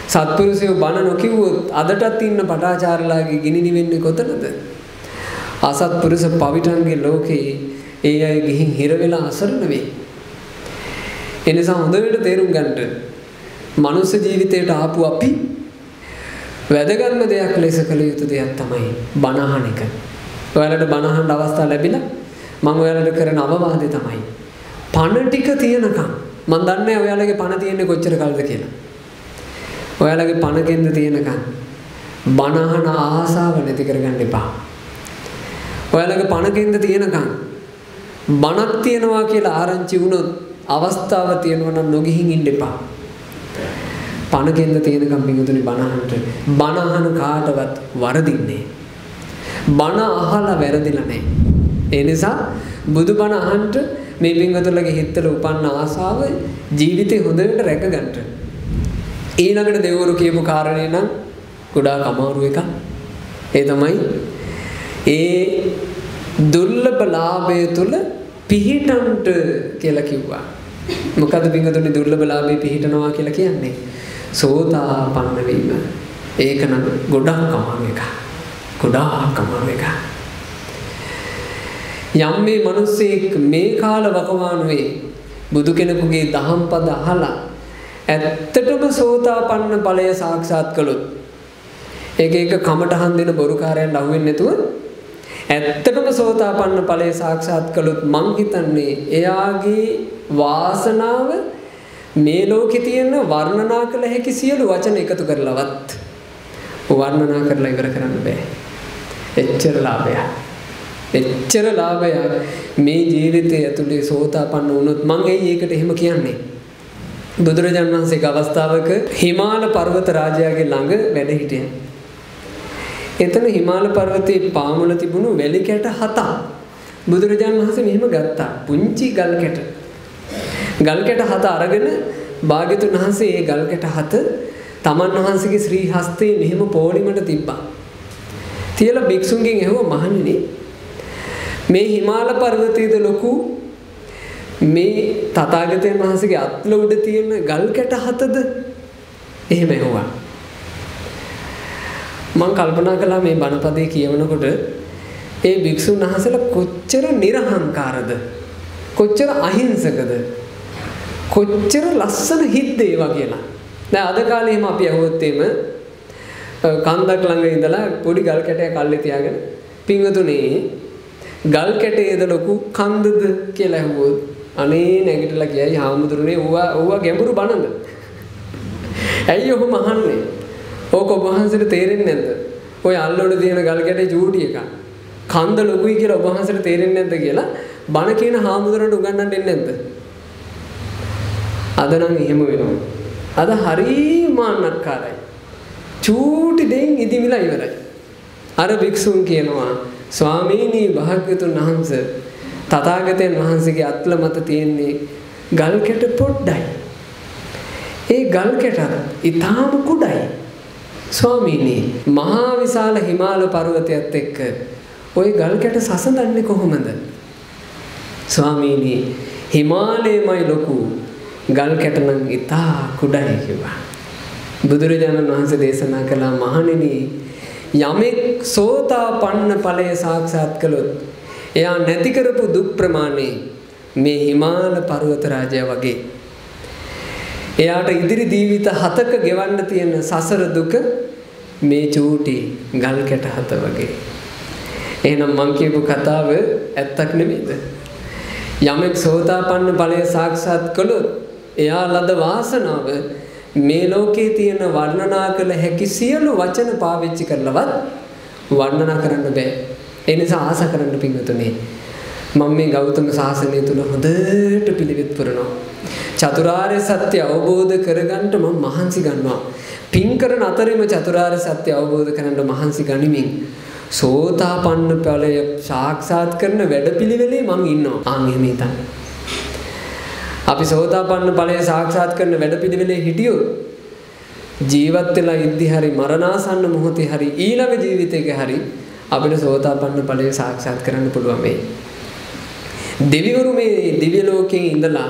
සත්පුරුෂයෝ බණ නොකිව්වොත් අදටත් ඉන්න පටාචාරලාගේ ගිනි නිවෙන්නේ කොතනද? අසත්පුරුෂ පවිටන්ගේ ලෝකේ ඒ අය ගිහින් හිර වෙලා අසරණ වෙයි. ඒ නිසා හොඳට තේරුම් ගන්න. මනුස්ස ජීවිතයට ආපු අපි වැදගත්ම දෙයක් ලෙස කළ යුතු දෙයක් තමයි බණ අහන එක. ඔයාලට බණ අහන්න අවස්ථාව ලැබිලා මම ඔයාලට කරන අවවාදේ තමයි පණ ටික තියනකම් මම දන්නේ ඔයාලගේ පණ තියෙන්නේ කොච්චර කල්ද කියලා. ඔයාලගේ පණ කෙන්ද තියනකම් බණ අහන ආසාව නැති කරගන්න එපා. ඔයාලගේ පණ කෙන්ද තියනකම් බණක් තියනවා කියලා ආරංචි වුණොත් අවස්ථාව තියෙනවා නම් නොගිහින් ඉන්න එපා. පණ කෙන්ද තියෙනකම් පිඟුතුනි බණ අහන්න. බණ අහන කාටවත් වරදින්නේ. බණ අහලා වැරදිලා නැහැ. ඒ නිසා බුදුබණ අහන්න මේ පින්වතුන්ලගේ හිතවල උපන්න ආසාව ජීවිතේ හොඳට රැකගන්න. ඊළඟට දෙවරු කියපු කාරණේ නම් ගොඩාක් අමාරු එකක්. ඒ තමයි ඒ දුර්ලභ ලාභය තුල පිහිටන්ට කියලා කිව්වා. මොකද පින්වතුනි දුර්ලභ ලාභේ පිහිටනවා කියලා කියන්නේ සෝතාපන්න වීම. ඒක නම් ගොඩාක් අමාරු එකක්. ගොඩාක් අමාරු එකක්. යම් මේ මිනිස්සෙක් මේ කාල වකවානුවේ බුදු කෙනෙකුගේ දහම් පද අහලා ඇත්තටම සෝතාපන්න ඵලය සාක්ෂාත් කළොත් ඒක එක කමටහන් දෙන බොරුකාරයන්ට අහුවෙන්නේ නැතුව ඇත්තටම සෝතාපන්න ඵලය සාක්ෂාත් කළොත් මං හිතන්නේ එයාගේ වාසනාව මේ ලෝකේ තියෙන වර්ණනා කළ හැකි සියලු වචන එකතු කරලවත් වර්ණනා කරලා ඉවර කරන්න බෑ. එච්චර ලාභයක්. එච්චර ලාභයක් මේ ජීවිතය ඇතුලේ සෝතාපන්න වුණොත් මං ඇයි ඒකට එහෙම කියන්නේ? බුදුරජාණන් වහන්සේක අවස්ථාවක හිමාල පර්වත රාජයාගේ ළඟ වැඩ හිටියා. එතන හිමාල පර්වතයේ පාමුල තිබුණු වැලි කැට හතක් බුදුරජාණන් වහන්සේ මෙහෙම ගත්තා. පුංචි ගල් කැට. ගල් කැට හත අරගෙන භාග්‍යතුන් වහන්සේ මේ ගල් කැට හත තමන් වහන්සේගේ ශ්‍රී හස්තේ මෙහෙම පොලිමට තිබ්බා. තියලා භික්ෂුන්ගෙන් ඇහුවා මහණෙනි මේ හිමාල පර්වතයේද ලොකු මේ තථාගතයන් වහන්සේගේ අත්ල උඩ තියෙන ගල් කැට හතද එහෙම ඇහුවා මම කල්පනා කළා මේ බණපදේ කියවනකොට ඒ භික්ෂුන් වහන්සේලා කොච්චර නිර්හංකාරද කොච්චර අහිංසකද කොච්චර ලස්සන හිත් ඒවා කියලා දැන් අද කාලේ එහෙම අපි අහුවොත් එimhe කන්දක් ළඟ ඉඳලා පොඩි ගල් කැටයක් අල්ලේ තියාගෙන පින්වතුනේ ගල් කැටේද ලොකු කන්දද කියලා ඇහුවොත් අනේ නැගිටලා කියයි හාමුදුරනේ ඌවා ඌවා ගැඹුරු බණද ඇයි ඔහොම අහන්නේ? ඕක ඔබ වහන්සේට තේරෙන්නේ නැද්ද? ඔය අල්ලෝඩ තියෙන ගල් කැටේ චූටි එක. කන්ද ලොකුයි කියලා ඔබ වහන්සේට තේරෙන්නේ නැද්ද කියලා බණ කියන හාමුදුරන්ට උගන්වන්න දෙන්නේ නැද්ද? අද නම් එහෙම වෙනවා අද හරිම අන්නක්කාරයි චූටි දෙයින් ඉදිමිලා ඉවරයි අර භික්ෂුන් කියනවා ස්වාමීනි භාග්‍යතුන් වහන්සේ තථාගතයන් වහන්සේගේ අත්ල මත තියෙන්නේ ගල් කැට පොඩ්ඩයි. ඒ ගල් කැටත් ඊටාම කුඩයි. ස්වාමීනි මහා විශාල හිමාල පර්වතයත් එක්ක ওই ගල් කැට සසඳන්නේ කොහොමද? ස්වාමීනි හිමාලයමයි ලොකු ගල් කැට නම් ඉතා කුඩයි කිව්වා. බුදුරජාණන් වහන්සේ දේශනා කළා මහණෙනි යමෙක් සෝතාපන්න ඵලය සාක්ෂාත් කළොත් එයා නැති කරපු දුක් ප්‍රමාණය මේ හිමාල පර්වත රාජයා වගේ එයාට ඉදිරි ජීවිත හතක ගෙවන්න තියෙන සසර දුක මේ චූටි ගල් කැට හත වගේ. එහෙනම් මං කියපු කතාව ඇත්තක් නෙමෙයිද? යමෙක් සෝතාපන්න ඵලය සාක්ෂාත් කළොත් එයා ලද වාසනාව මේ ලෝකේ තියෙන වර්ණනා කළ හැකි සියලු වචන පාවිච්චි කරලවත් වර්ණනා කරන්න බෑ. ඒ නිසා ආස කරන්න පිංගුතුනේ. මම මේ ගෞතම සාසනය තුල හොඳට පිළිවෙත් පුරනවා. චතුරාර්ය සත්‍ය අවබෝධ කරගන්න මම මහන්සි ගන්නවා. පින් කරන අතරින්ම චතුරාර්ය සත්‍ය අවබෝධ කරගන්න මහන්සි ගනිමින් සෝතාපන්න ඵලය සාක්ෂාත් කරන වැඩපිළිවෙලේ මම ඉන්නවා. ආන් එහෙම හිතන්න. අපි සෝතාපන්න ඵලය සාක්ෂාත් කරන වැඩපිළිවෙලේ හිටියොත් ජීවත් වෙලා ඉද්දි හරි මරණාසන්න මොහොතේ හරි ඊළඟ ජීවිතයක හරි අපිට සෝතාපන්න ඵලය සාක්ෂාත් කරන්න පුළුවන් මේ. දෙවිවරු මේ දිව්‍ය ලෝකයේ ඉඳලා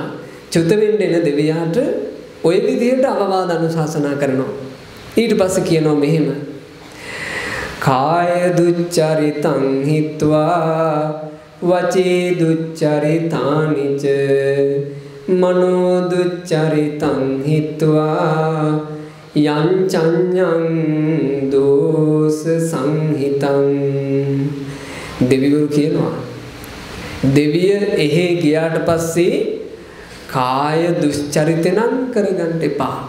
චුත වෙන්න එන දෙවියාට ওই විදිහට අවවාද අනුශාසනා කරනවා. ඊට පස්සේ කියනවා මෙහෙම. කාය දුච්චරිතං හිත්වා වචී දුච්චරිතානිච මනෝ දුච්චරිතං හිත්වා යංචඤ්ඤං දෝස සංහිතං දෙවිවරු කියනවා දෙවිය එහෙ ගියාට පස්සේ කාය දුස්චරිතනම් කරගන්න එපා.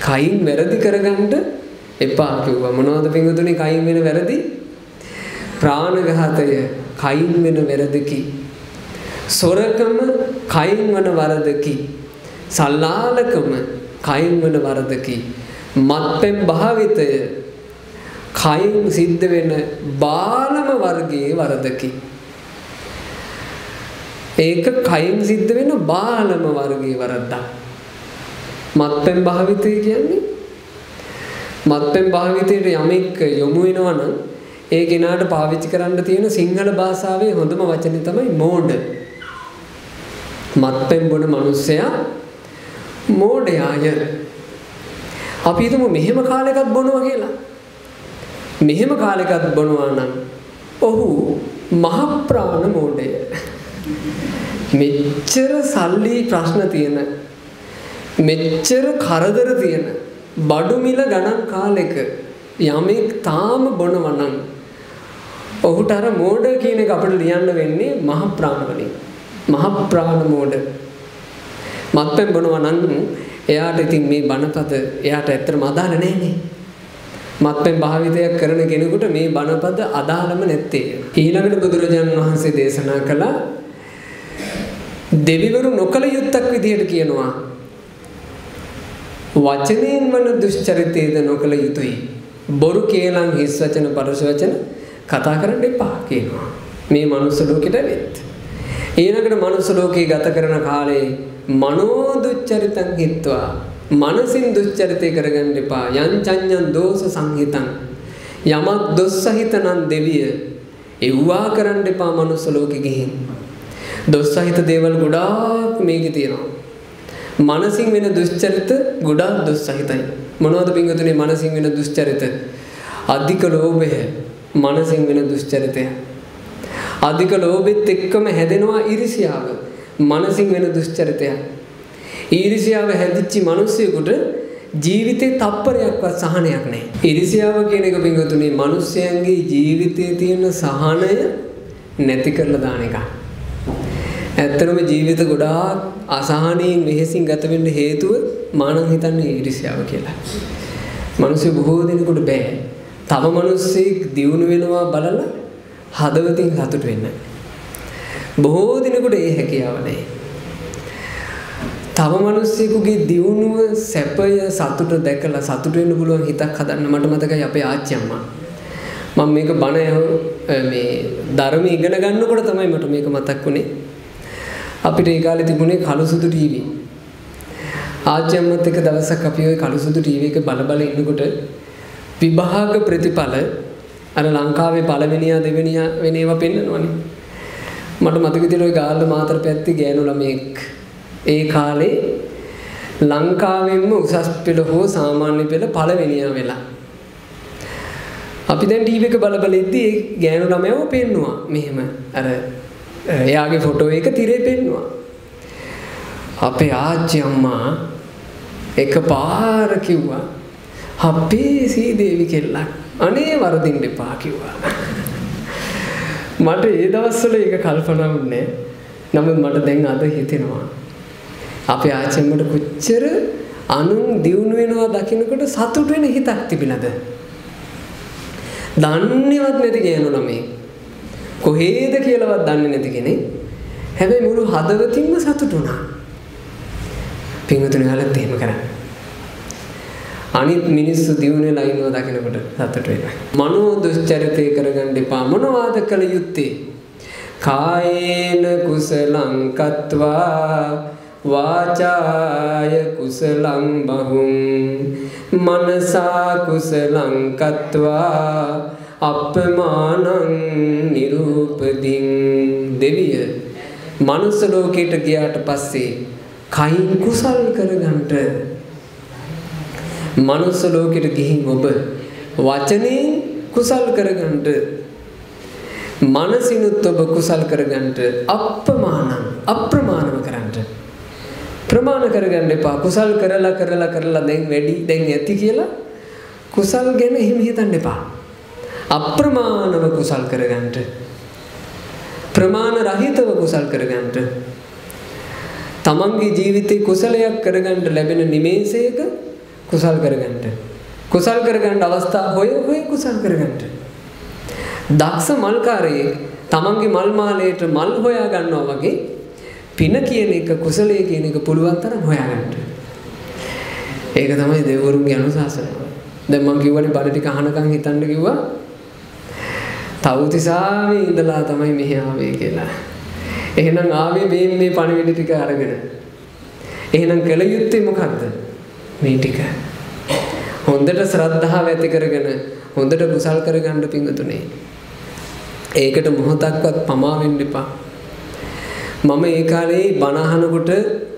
කයින් වැරදි කරගන්න එපා කිව්වා. මොනවද පින්වතුනි කයින් වෙන වැරදි? ප්‍රාණඝාතය කයින් වෙන වැරදකි. සොරකම කයින් වන වරදකි. සල්ලාලකම කයින් වන වරදකි. මත්පැන් භාවිතය කයින් සිද්ධ වෙන බාලම වර්ගයේ වරදකි. ඒක කයින් සිද්ධ වෙන බාලම වර්ගයේ වරද්දක්. මත්පැන් භාවිතය කියන්නේ මත්පැන් භාවිතයට යමෙක් යොමු වෙනවා නම් ඒ කෙනාට පාවිච්චි කරන්න තියෙන සිංහල භාෂාවේ හොඳම වචනේ තමයි මෝඩ. මත්පැන් බොන මිනිස්සයා මෝඩයාය. අපි හිතමු මෙහෙම කාලයකත් බොනවා කියලා. මෙහෙම කාලයකත් බොනවා නම් ඔහු මහ ප්‍රාණ මෝඩය. මෙච්චර සල්ලි ප්‍රශ්න තියෙන මෙච්චර කරදර තියෙන බඩු මිල ගණන් කාලෙක යමෙක් තාම බොනවා නම් ඔහුට අර මෝඩ කියන එක අපිට ලියන්න වෙන්නේ මහ ප්‍රාණ වලින් මහ ප්‍රාණ මෝඩ. මත්පැන් බොනවා නම් එයාට ඉතින් මේ බණපද එයාට ඇත්තටම අදාළ නැහැනේ. මත්පැන් භාවිතයක් කරන කෙනෙකුට මේ බණපද අදාළම නැත්තේ. ඊළඟට බුදුරජාණන් වහන්සේ දේශනා කළා දෙවිවරු නොකල යුත්තක් විදිහට කියනවා වචනයෙන් වන දුෂ්චරිතයද නොකල යුතුයි. බොරු කේලම් හිස් වචන පරස වචන කතා කරන්න එපා කියනවා. මේ මනුස්ස ලෝකෙට වෙත් ඊළඟට මනුස්ස ලෝකේ ගත කරන කාලේ මනෝ දුච්චරිතං හිත්වා මනසින් දුච්චරිතය කරගන්න එපා යංචඤ්ඤං දෝෂ සංහිතං යමක් දොස් සහිත නම් දෙවිය එව්වා කරන්න එපා මනුස්ස ලෝකෙ ගිහින් දොස් සහිත දේවල් ගොඩාක් මේකේ තියෙනවා. මනසින් වෙන දුෂ්චරිත ගොඩාක් දොස් සහිතයි. මොනවද පින්වතුනි මනසින් වෙන දුෂ්චරිත? අධික ලෝභය මනසින් වෙන දුෂ්චරිතය. අධික ලෝභෙත් එක්කම හැදෙනවා ඊර්ෂියාව. මනසින් වෙන දුෂ්චරිතය. ඊර්ෂියාව හැදිච්ච මිනිස්සෙකුට ජීවිතේ තප්පරයක්වත් සහනයක් නැහැ. ඊර්ෂියාව කියන එක පින්වතුනි මිනිස්යන්ගේ ජීවිතයේ තියෙන සහනය නැති කරලා දාන එකක්. ඇත්තටම ජීවිත ගොඩාක් අසහනයෙන් වෙහෙසින් ගත වෙන්න හේතුව මානං හිතන්නේ ඊර්ෂ්‍යාව කියලා. මිනිස්සු බොහෝ දෙනෙකුට බෑ. තව මිනිස්සෙක් දියුණු වෙනවා බලලා හදවතින් සතුට වෙන්න. බොහෝ දෙනෙකුට ඒ හැකියාව නැහැ. තව මිනිස්සෙකුගේ දියුණුව සැපය සතුට දැකලා සතුට වෙන්න පුළුවන් හිතක් හදන්න මට මතකයි අපේ ආච්චි අම්මා. මම මේක බණ මේ ධර්ම ඉගෙන ගන්නකොට තමයි මට මේක මතක් වුනේ. අපිට ඒ කාලේ තිබුණේ කළු සුදු ටීවී. ආච්චි අම්මත් එක්ක දවසක් අපි ওই කළු සුදු ටීවී එක බල බල ඉන්නකොට විභාග ප්‍රතිඵල අර ලංකාවේ පළවෙනියා දෙවෙනියා වෙන ඒවා පෙන්නනවනේ. මට මතක තියෙනවා ওই ගාල්ල මාතර පැත්තේ ගෑනු ළමයෙක් ඒ කාලේ ලංකාවෙන්ම උසස් පෙළ හෝ සාමාන්‍ය පෙළ පළවෙනියා වෙලා. අපි දැන් ටීවී එක බල බල ඉද්දි ඒ ගෑනු ළමයව පෙන්නවා මෙහෙම අර එයාගේ ෆොටෝ එක තිරේ පෙන්නවා. අපේ ආච්චි අම්මා එකපාර කිව්වා අපේ සීදේවි කෙල්ලක් අනේ වරදින්න එපා කිව්වා. මට ඒ දවස්වල ඒක කල්පනා වුණේ. නමුත් මට දැන් අද හිතෙනවා. අපේ ආච්චිම්මට කොච්චර අනුන් දියුණු වෙනවා දකින්නකොට සතුට වෙන හිතක් තිබිනද? දන්නේවත් නැති ගෑනු ළමයි. කොහේද කියලාවත් දන්නේ නැති කෙනෙක්. හැබැයි මුළු හදවතින්ම සතුටු වුණා. පින්වතුනි වලත් එහෙම කරන්නේ. අනිත් මිනිස්සු දියුණුවලා ඉන්නවා දකිනකොට සතුට වෙනවා. මනෝ දුස්චරිතය කරගන්න එපා. මොනවාද කළ යුත්තේ? කායේන කුසලං කତ୍වා වාචාය කුසලං බහුං මනසා කුසලං කତ୍වා අපමානං නිරූපදින් දෙවිය මනුස්ස ලෝකයට ගියාට පස්සේ කයින් කුසල් කරගන්නට මනුස්ස ලෝකෙට ගිහින් ඔබ වචනේ කුසල් කරගන්නට මනසිනුත් ඔබ කුසල් කරගන්නට අප්‍රමාණ අප්‍රමාණව කරන්නට ප්‍රමාණ කරගන්න එපා. කුසල් කරලා කරලා කරලා දැන් වැඩි දැන් ඇති කියලා කුසල් ගැන හිම හිතන්න එපා. අප්‍රමාණව කුසල් කරගන්නට ප්‍රමාණ රහිතව කුසල් කරගන්නට තමන්ගේ ජීවිතේ කුසලයක් කරගන්න ලැබෙන නිමේෂයක කුසල් කරගන්න. කුසල් කරගන්න අවස්ථා හොය හොය කුසල් කරගන්න. දක්ෂ මල්කාරයෙක් තමන්ගේ මල් මාලයට මල් හොයා ගන්නවා වගේ පින කියන එක කුසලයේ කියන එක පුළුවන් තරම් හොයාගන්න. ඒක තමයි දෙවිවරුන්ගේ අනුශාසනාව. දැන් මම කිව්වනේ බණ ටික අහනකම් හිතන්න කිව්වා. තවුතිසාවේ ඉඳලා තමයි මෙහි ආවේ කියලා. එහෙනම් ආවේ මේ මේ පණිවිඩ ටික අරගෙන. එහෙනම් කළ යුත්තේ මොකක්ද? මේ ටික. හොඳට ශ්‍රද්ධාව ඇති කරගෙන හොඳට කුසල් කරගන්න පිංගුතුනේ. ඒකට මොහොතක්වත් පමා වෙන්න එපා. මම ඒ කාලේ බණ අහනකොට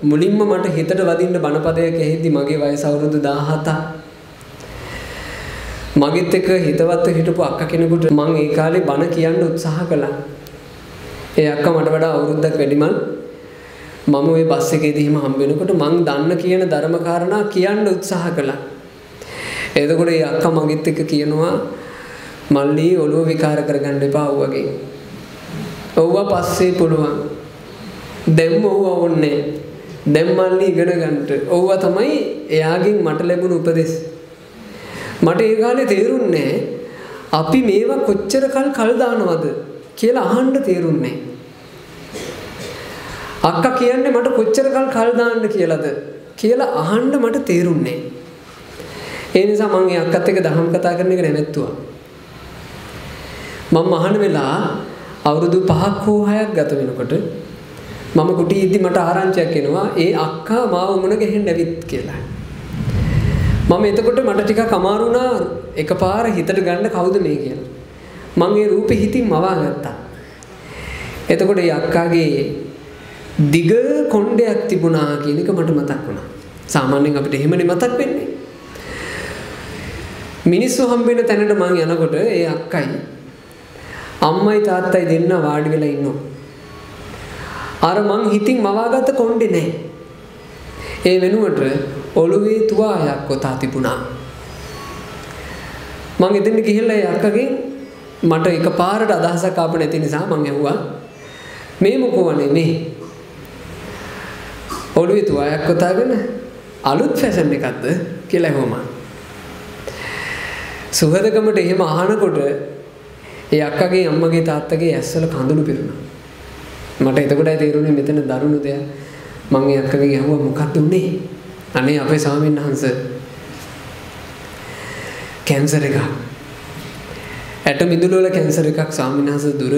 මුලින්ම මට හිතට වදින්න බණපදයක් ඇහිද්දි මගේ වයස අවුරුදු 17. මගෙත් එක්ක හිතවත් හිටපු අක්කා කෙනෙකුට මම ඒ කාලේ බණ කියන්න උත්සාහ කළා. ඒ අක්කා මට වඩා අවුරුද්දක් වැඩිමල්. මම ওই බස් එකේදී හිම හම්බ වෙනකොට මං දන්න කියන ධර්ම කාරණා කියන්න උත්සාහ කළා. එතකොට ඒ අක්කා මගෙත් එක්ක කියනවා මල්ලි ඔළුව විකාර කරගන්න එපා වගේ. ඔව්වා පස්සේ පුළුවන්. දැම්ම ඔව්වා ඕනේ. දැන් මල්ලි ඉගෙන ගන්නට. ඔව්වා තමයි එයාගෙන් මට ලැබුණු උපදෙස්. මට ඒ කාලේ තේරුන්නේ අපි මේවා කොච්චර කල් කල් දානවද කියලා අහන්න තේරුන්නේ අක්කා කියන්නේ මට කොච්චර කල් කල් දාන්න කියලාද කියලා අහන්න මට තේරුන්නේ ඒ නිසා මම ඒ අක්කත් එක්ක දහම් කතා කරන එක නැවැත්තුවා මම අහන වෙලා අවුරුදු 5ක් හෝ 6ක් ගත වෙනකොට මම කුටි ඉද්දි මට ආරංචියක් එනවා ඒ අක්කා මාව මුණ ගැහෙන්න ඇවිත් කියලා මම එතකොට මට ටිකක් අමාරු වුණා එකපාර හිතට ගන්න කවුද මේ කියලා. මම ඒ රූපේ හිතින් මවා ගත්තා. එතකොට ඒ අක්කාගේ දිග කොණ්ඩයක් තිබුණා කියන එක මට මතක් වුණා. සාමාන්‍යයෙන් අපිට එහෙමනේ මතක් වෙන්නේ. මිනිස්සු හම්බෙන තැනට මං යනකොට ඒ අක්කයි අම්මයි තාත්තයි දෙන්න වාඩි වෙලා ඉන්නවා. අර මං හිතින් මවාගත්ත කොණ්ඩේ නැහැ. ඒ වෙනුවට ඔළුවේ තුවාලයක් කොතා තිබුණා. මං එදින්න ගිහිල්ලා ඒ අක්කගෙන් මට එකපාරට අදහසක් ආපු නැති නිසා මං ඇහුවා මේ මොකවනේ මේ ඔළුවේ තුවාලයක් කොතාගෙන අලුත් ෆැෂන් එකක්ද කියලා ඇහුවා සුහදකමට එහෙම අහනකොට ඒ අක්කගේ අම්මගේ තාත්තගේ ඇස්වල කඳුළු පිරුණා. මට එතකොටයි තේරුනේ මෙතන දරුණු දෙයක්. මං ඒ අක්කගෙන් ඇහුවා මොකක්ද උනේ? අනේ අපේ ස්වාමීන් වහන්සේ කැන්සර් එකක්. ඇට මිදුළු වල කැන්සර් එකක් ස්වාමීන් වහන්සේ දුර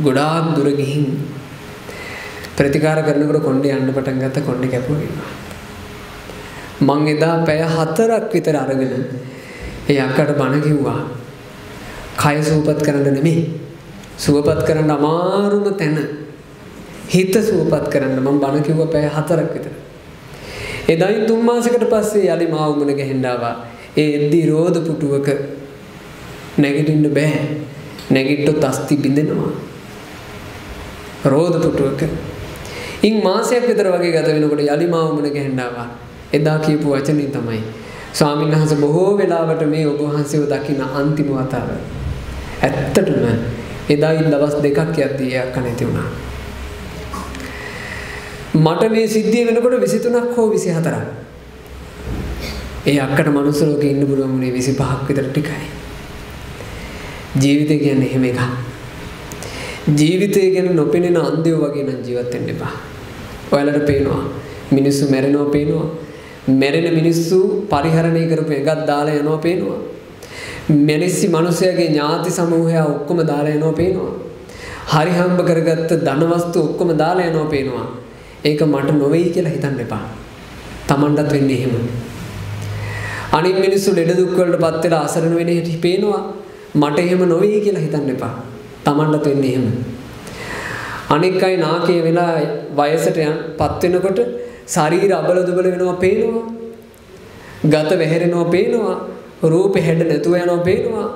ගොඩාක් දුර ගිහින් ප්‍රතිකාර කරනකොට කොණ්ඩේ යන්න පටන් ගත්ත කොණ්ඩේ කැපුවා. මං එදා පැය 4ක් විතර අරගෙන ඒ අක්කට බණ කිව්වා. කය සුවපත් කරන්න නෙමෙයි. සුවපත් කරන්න අමාරුම තැන. හිත සුවපත් කරන්න මම බණ කිව්වා පැය 4ක් විතර. එදායින් තුන් මාසයකට පස්සේ යලි මාවුමන ගහෙන්න ආවා. ඒ එද්දි රෝද පුටුවක නැගිටින්න බෑ. නැගිට්ටොත් අස්ති බිඳෙනවා. රෝද පුටුවක. ඉන් මාසයක් විතර වගේ ගත වෙනකොට යලි මාවුමන ගහෙන්න ආවා. එදා කියපු වචනේ තමයි ස්වාමීන් වහන්සේ බොහෝ වෙලාවට මේ ඔබ වහන්සේව දකින අන්තිම වතාව. ඇත්තටම එදායින් දවස් දෙකක් යද්දී එයා කණේති වුණා. මට මේ සිද්ධිය වෙනකොට 23ක් හෝ 24ක්. ඒ අක්කට මනුස්ස ලෝකේ ඉන්න පුළුවන් වුණේ 25ක් විතර ටිකයි. ජීවිතය කියන්නේ එහෙම එකක්. ජීවිතය ගැන නොපෙනෙන අන්ධයෝ වගේ නම් ජීවත් වෙන්න එපා. ඔයාලට පේනවා මිනිස්සු මැරෙනවා පේනවා. මැරෙන මිනිස්සු පරිහරණය කරපු එකක් දාලා යනවා පේනවා. මිනිස්සි මිනිසයාගේ ඥාති සමූහය ඔක්කොම දාලා යනවා පේනවා. හරි හම්බ කරගත්ත ධන වස්තු ඔක්කොම දාලා යනවා පේනවා. ඒක මට නොවේයි කියලා හිතන්න එපා. Tamanටත් වෙන්නේ එහෙම. අනිත් මිනිස්සු ලෙඩ දුක් වලට පත් වෙලා අසරණ වෙන හැටි පේනවා. මට එහෙම නොවේයි කියලා හිතන්න එපා. Tamanටත් වෙන්නේ එහෙම. අනික් අය නාකේ වෙලා වයසට පත් වෙනකොට ශරීර අබල දුබල වෙනවා පේනවා. ගත වැහැරෙනවා පේනවා. රූපේ හැඩ නැතුව යනවා පේනවා.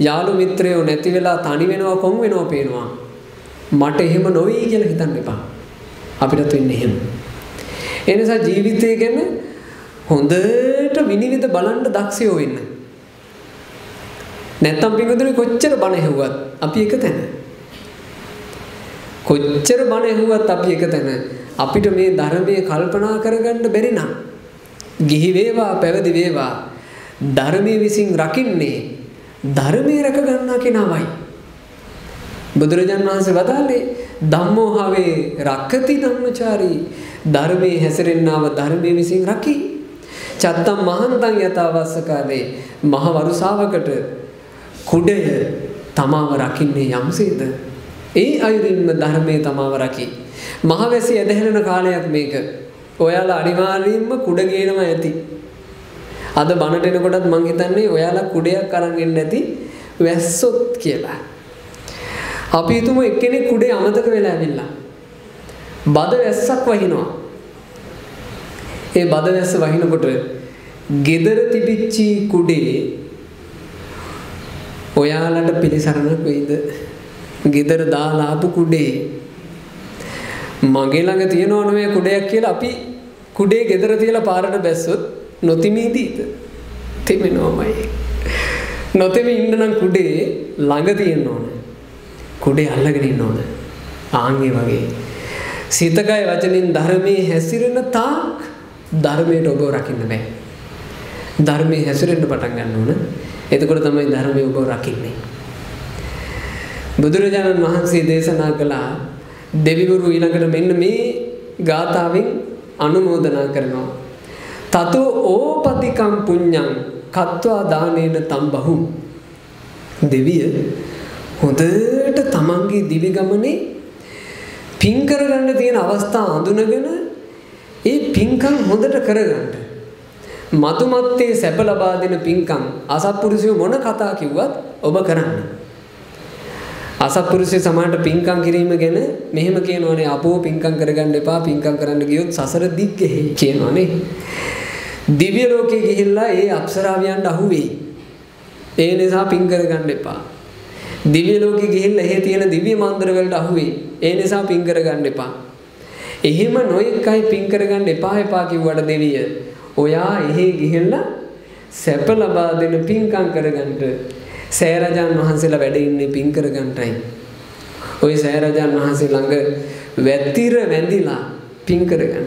යාළු මිත්‍රයෝ නැති වෙලා තනි වෙනවා කොන් වෙනවා පේනවා. මට එහෙම නොවේයි කියලා හිතන්න එපා. අපිටත් වෙන්නේ එහෙම. ඒ නිසා ජීවිතය ගැන හොඳට විනිවිද බලන්න දක්ෂයෝ වෙන්න. නැත්තම් පිටුදුනේ කොච්චර බණ ඇහුවත් අපි එක තැන. කොච්චර බණ ඇහුවත් අපි එක තැන. අපිට මේ ධර්මයේ කල්පනා කරගන්න බැරි නම් ගිහි වේවා පැවිදි වේවා ධර්මයේ විසින් රකින්නේ ධර්මයේ රැක ගන්නා කෙනාමයි. බුදුරජාන් වහන්සේ වදාළේ ධම්මෝ හවේ රක්කති ධම්මචාරී ධර්මයේ හැසිරෙන්නව ධර්මයේ විසින් රකි. චත්තම් මහන්තං යතාවස්ස කාලේ මහ වරුසාවකට කුඩය තමාව රකින්නේ යම්සේද ඒ අයුරින්ම ධර්මයේ තමාව රකි. මහවැසි ඇදහෙලන කාලයක් මේක. ඔයාලා අනිවාර්යයෙන්ම කුඩ ගේනවා ඇති. අද බණට එනකොටත් මං හිතන්නේ ඔයාලා කුඩයක් අරන් එන්න ඇති වැස්සොත් කියලා. අපි හිතමු එක්කෙනෙක් කුඩේ අමතක වෙලා ඇවිල්ලා. බද වැස්සක් වහිනවා. ඒ බද වැස්ස වහිනකොට gedara තිබිච්චි කුඩේ ඔයාලට පිළිසරණක් වෙයිද? Gedara දාලා ආපු කුඩේ මගේ ළඟ තියනව නෙමෙයි කුඩයක් කියලා අපි කුඩේ gedara තියලා පාරට බැස්සොත් නොතිමීදීද? තෙමෙනවමයි. නොතෙමි ඉන්න නම් කුඩේ ළඟ තියෙන්න ඕනේ. කුඩේ අල්ලගෙන ඉන්න ඕන. ආන්ගේ වගේ. සිතකය වචනින් ධර්මයේ හැසිරෙන තාක් ධර්මයට ඔබව රකින්න බෑ. ධර්මයේ හැසිරෙන්න පටන් ගන්න ඕන. එතකොට තමයි ධර්මයේ ඔබව රකින්නේ. බුදුරජාණන් වහන්සේ දේශනා කළා දෙවිවරු ඊළඟට මෙන්න මේ ගාථාවෙන් අනුමෝදනා කරනවා. තතෝ ඕපතිකම් පුඤ්ඤං කତ୍වා දානේන තම්බහු දෙවිය හොඳට තමන්ගේ දිවි ගමනේ පින් කරගන්න තියෙන අවස්ථා අඳුනගෙන ඒ පින්කම් හොඳට කරගන්න. මතුමත්තේ සැප ලබා දෙන පින්කම් අසත්පුරුෂයෝ මොන කතා කිව්වත් ඔබ කරන්න. අසත්පුරුෂය සමානට පින්කම් කිරීම ගැන මෙහෙම කියනවනේ අපෝ පින්කම් කරගන්න එපා පින්කම් කරන්න ගියොත් සසර දිග්ගෙහි කියනවනේ. දිව්‍ය ලෝකේ ගිහිල්ලා ඒ අප්සරාවියන්ට අහු වෙයි. ඒ නිසා පින් කරගන්න එපා. දිව්‍ය ලෝකෙ ගිහිල්ලා එහෙ තියෙන දිව්‍ය මන්දිර වලට අහුවේ. ඒ නිසා පින් කරගන්න එපා. එහෙම නොයෙක් අය පින් කරගන්න එපා එපා කිව්වට දෙවිය. ඔයා එහෙ ගිහිල්ලා සැප ලබා දෙන පින්කම් කරගන්න සෑරජාන් වහන්සේලා වැඩ ඉන්නේ පින් කරගන්නයි. ওই සෑරජාන් වහන්සේ ළඟ වැතිර වැඳිලා පින් කරගන්න.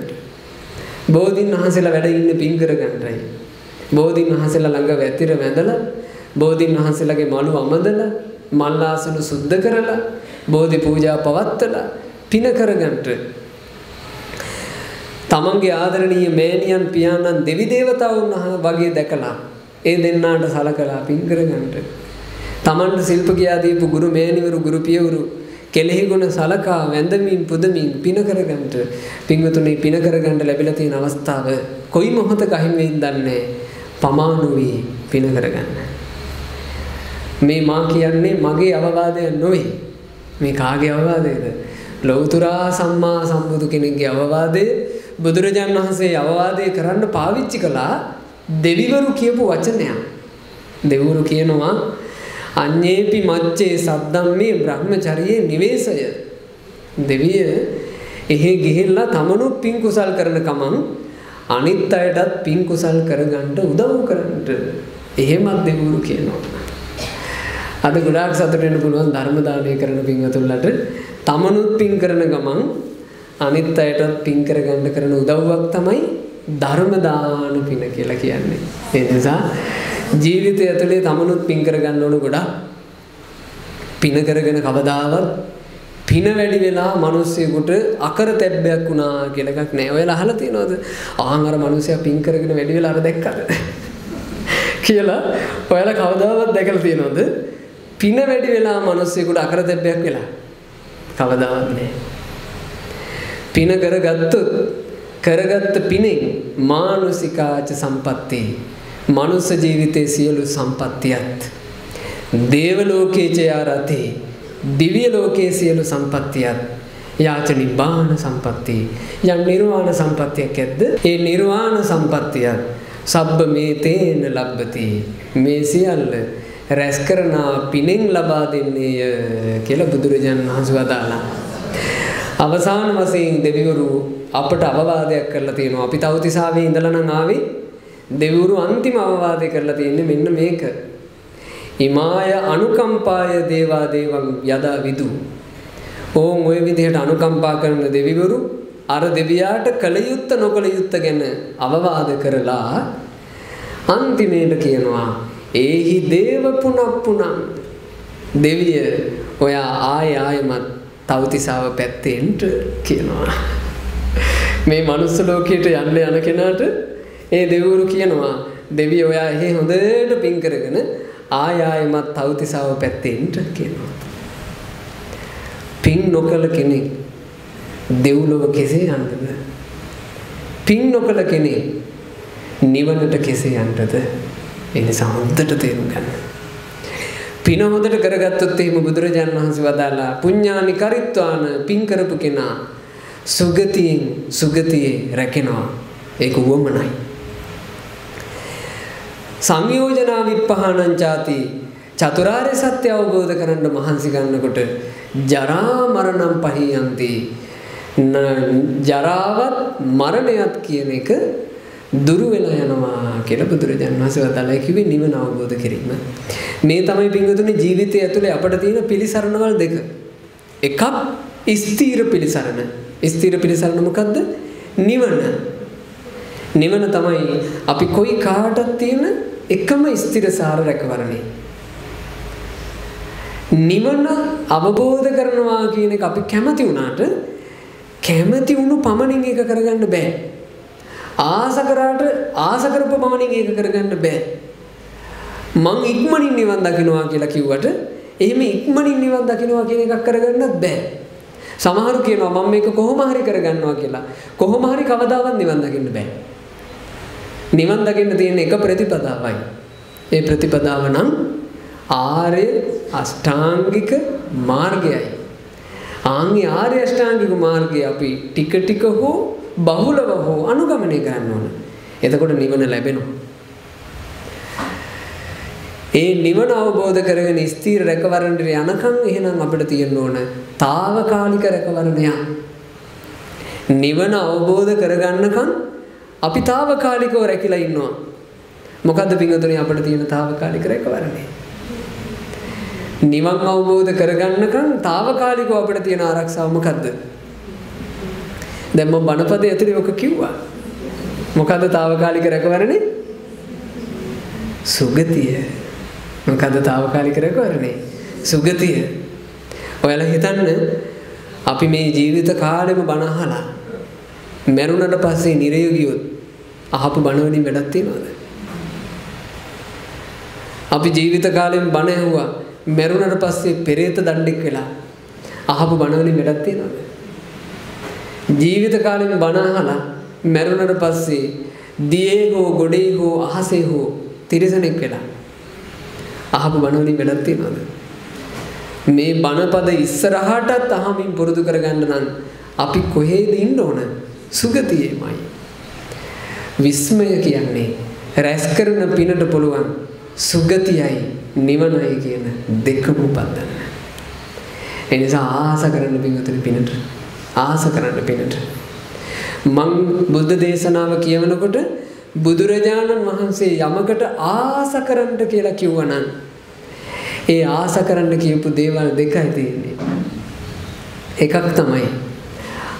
බෝධින් වහන්සේලා වැඩ ඉන්නේ පින් කරගන්නයි. බෝධින් වහන්සේලා ළඟ වැතිර වැඳලා බෝධින් වහන්සේලාගේ මළු අමදලා මල් ආසන සුද්ධ කරලා බෝධි පූජා පවත්වලා පින කරගන්නට තමන්ගේ ආදරණීය මෑණියන් පියාණන් දෙවි දේවතාවුන් වගේ දැකලා ඒ දෙන්නාට සලකලා පින් කරගන්නට තමන්ට ශිල්ප කියා දීපු ගුරු මෑණිවරු ගුරු පියවරු කෙලෙහි ගුණ සලකා වැඳමින් පුදමින් පින කරගන්නට පින්වතුනි පින කරගන්න ලැබිලා තියෙන අවස්ථාව කොයි මොහොතක අහිමි වෙයිද දන්නේ පමාණු වී පින කරගන්න. මේ මා කියන්නේ මගේ අවවාදයක් නොවේ. මේ කාගේ අවවාදයද? ලෞතුරා සම්මා සම්බුදු කෙනෙක්ගේ අවවාදය බුදුරජාන් වහන්සේ අවවාදය කරන්න පාවිච්චි කළා දෙවිවරු කියපු වචනයක්. දෙවිවරු කියනවා අඤ්ඤේපි මච්චේ සද්දම්මේ බ්‍රහ්මචරියේ නිවේශය. දෙවිය එහෙ ගිහිල්ලා තමනුත් පින් කුසල් කරන කමං අනිත් අයටත් පින් කුසල් කරගන්න උදව් කරන්න. එහෙමත් දෙවිවරු කියනවා. අද ගොඩාක් සතුට වෙන්න පුළුවන් ධර්ම දානය කරන පින්වතුන්ලට තමනුත් පින් කරන ගමන් අනිත් අයටත් පින් කරගන්න කරන උදව්වක් තමයි ධර්ම දාන පින කියලා කියන්නේ. ඒ නිසා ජීවිතය ඇතුලේ තමනුත් පින් කරගන්න ඕන ගොඩක් පින කරගෙන කවදාවත් පින වැඩි වෙලා මිනිස්සුෙකුට අකර තැබ්බයක් වුණා කියලා එකක් නෑ. ඔයාලා අහලා තියෙනවද? ආන් අර මිනිස්සයා පින් කරගෙන වැඩි වෙලා අර දැක්කද? කියලා ඔයාලා කවදාවත් දැකලා තියෙනවද? පින වැඩි වෙලා මිනිස්සුෙකුට අකර තැබ්බයක් වෙලා කවදාවත් නෑ. පින කරගත්තොත් කරගත්ත පිනෙන් මානුසිකාච සම්පatti මනුස්ස ජීවිතයේ සියලු සම්පත්තියත් දේව ලෝකේ චයාරතේ දිව්‍ය ලෝකයේ සියලු සම්පත්තියත් යාච නිබ්බාන සම්පatti යම් නිර්වාණ සම්පත්තියක් ඇද්ද? ඒ නිර්වාණ සම්පත්තිය සබ්බ මේ තේන ලබ්බති. මේ සියල්ල රැස් කරන පිනෙන් ලබා දෙන්නේය කියලා බුදුරජාණන් වහන්සේ වදාලා අවසාන වශයෙන් දෙවිවරු අපට අවවාදයක් කරලා තියෙනවා. අපි තවතිසාවේ ඉඳලා නම් ආවේ දෙවිවරු අන්තිම අවවාදය කරලා තියෙන්නේ මෙන්න මේක. ඉමාය අනුකම්පාය දේවා දේවං යදා විදු. ඕන් ওই විදිහට අනුකම්පා කරන දෙවිවරු අර දෙවියාට කල යුත්ත නොකල යුත්ත ගැන අවවාද කරලා අන්තිමේට කියනවා ඒහි දේව පුනප්පුනං දෙවිය ඔයා ආය ආයමත් තවතිසාව පැත්තෙන්ට කියනවා. මේ මනුස්ස ලෝකයට යන්න යන කෙනාට ඒ දෙවිවරු කියනවා දෙවිය ඔයා එහෙ හොඳට පින් කරගෙන ආය ආයමත් තවතිසාව පැත්තෙන්ට කියනවා. පින් නොකළ කෙනෙක් දෙව්ලොව කෙසේ යන්නද? පින් නොකළ කෙනෙක් නිවනට කෙසේ යන්නද? ඒ නිසා හොඳට තේරුම් ගන්න. පින හොඳට කරගත්තොත් එහෙම බුදුරජාණන් වහන්සේ වදාලා පුඤ්ඤානි කරිත්වාන පින් කරපු කෙනා සුගතියෙන් සුගතියේ රැකෙනවා. ඒක උවමනයි. සංයෝජනා විප්පහානං ചാති චතුරාර්ය සත්‍ය අවබෝධ කරන්න මහන්සි ගන්නකොට ජරා මරණම් පහියන්ති ජරාවත් මරණයත් කියන එක දුරු වෙලා යනවා කියලා බුදුරජාණන් වහන්සේ වදාළා කිව්වේ නිවන අවබෝධ කිරීම. මේ තමයි පින්වතුනි ජීවිතය ඇතුලේ අපට තියෙන පිළිසරණවල් දෙක. එකක් ස්ථීර පිළිසරණ. ස්ථීර පිළිසරණ මොකද්ද? නිවන. නිවන තමයි අපි කොයි කාටත් තියෙන එකම ස්ථිරසාර රැකවරණේ. නිවන අවබෝධ කරනවා කියන එක අපි කැමති වුණාට කැමති වුණු පමණින් ඒක කරගන්න බෑ. ආස කරාට ආස කරපු පමණින් ඒක කරගන්න බෑ. මං ඉක්මනින් නිවන් දකින්නවා කියලා කිව්වට එහෙම ඉක්මනින් නිවන් දකින්නවා කියන එකක් කරගන්නත් බෑ. සමහරු කියනවා මම මේක කොහොම හරි කරගන්නවා කියලා. කොහොම හරි කවදාවත් නිවන් දකින්න බෑ. නිවන් දකින්න තියෙන එක ප්‍රතිපදාවයි. ඒ ප්‍රතිපදාව නම් ආර්ය අෂ්ටාංගික මාර්ගයයි. ආන්ගේ ආර්ය අෂ්ටාංගික මාර්ගය අපි ටික ටික හෝ බහුලව හෝ අනුගමනය කරන්න ඕන. එතකොට නිවන ලැබෙනවා. ඒ නිවන අවබෝධ කරගෙන ස්ථීර රැකවරණයට යනකම් එහෙනම් අපිට තියෙන්න ඕන తాවකාලික රැකවරණයක්. නිවන අවබෝධ කරගන්නකම් අපි తాවකාලිකව රැකිලා ඉන්නවා. මොකද්ද පින්වතුනි අපිට තියෙන తాවකාලික රැකවරණය? නිවන් අවබෝධ කරගන්නකම් తాවකාලිකව අපිට තියෙන ආරක්ෂාව මොකද්ද? දැන් මම බණපදයේ ඇතුලේ ඔක කිව්වා. මොකද්ද తాවකාලික රැකවරණේ? සුගතිය. මොකද්ද తాවකාලික රැකවරණේ? සුගතිය. ඔයාලා හිතන්න අපි මේ ජීවිත කාලෙම බණ අහලා මැරුණට පස්සේ නිරය ගියොත් අහපු බණ වලින් වැඩක් තියනවද? අපි ජීවිත කාලෙම බණ ඇහුවා මැරුණට පස්සේ පෙරේත දණ්ඩෙක් වෙලා අහපු බණ වලින් වැඩක් තියනවද? ජීවිත කාලෙම බණ අහලා මැරුණට පස්සේ දියේ හෝ ගොඩේ හෝ අහසේ හෝ තිරිසනෙක් වෙලා. අහපු බණ වලින් වැඩක් තියනවද? මේ බණපද ඉස්සරහටත් අහමින් පුරුදු කරගන්න නම් අපි කොහේද ඉන්න ඕන? සුගතියේමයි. විස්මය කියන්නේ රැස් කරන පිනට පුළුවන් සුගතියයි නිවනයි කියන දෙකම උපදින්න. ඒ නිසා ආස කරන්න පින්වතුනි පිනට. ආස කරන්න පිනට. මං බුද්ධ දේශනාව කියවනකොට බුදුරජාණන් වහන්සේ යමකට ආස කරන්න කියලා කිව්වනම් ඒ ආස කරන්න කියපු දේවල් දෙකයි තියෙන්නේ. එකක් තමයි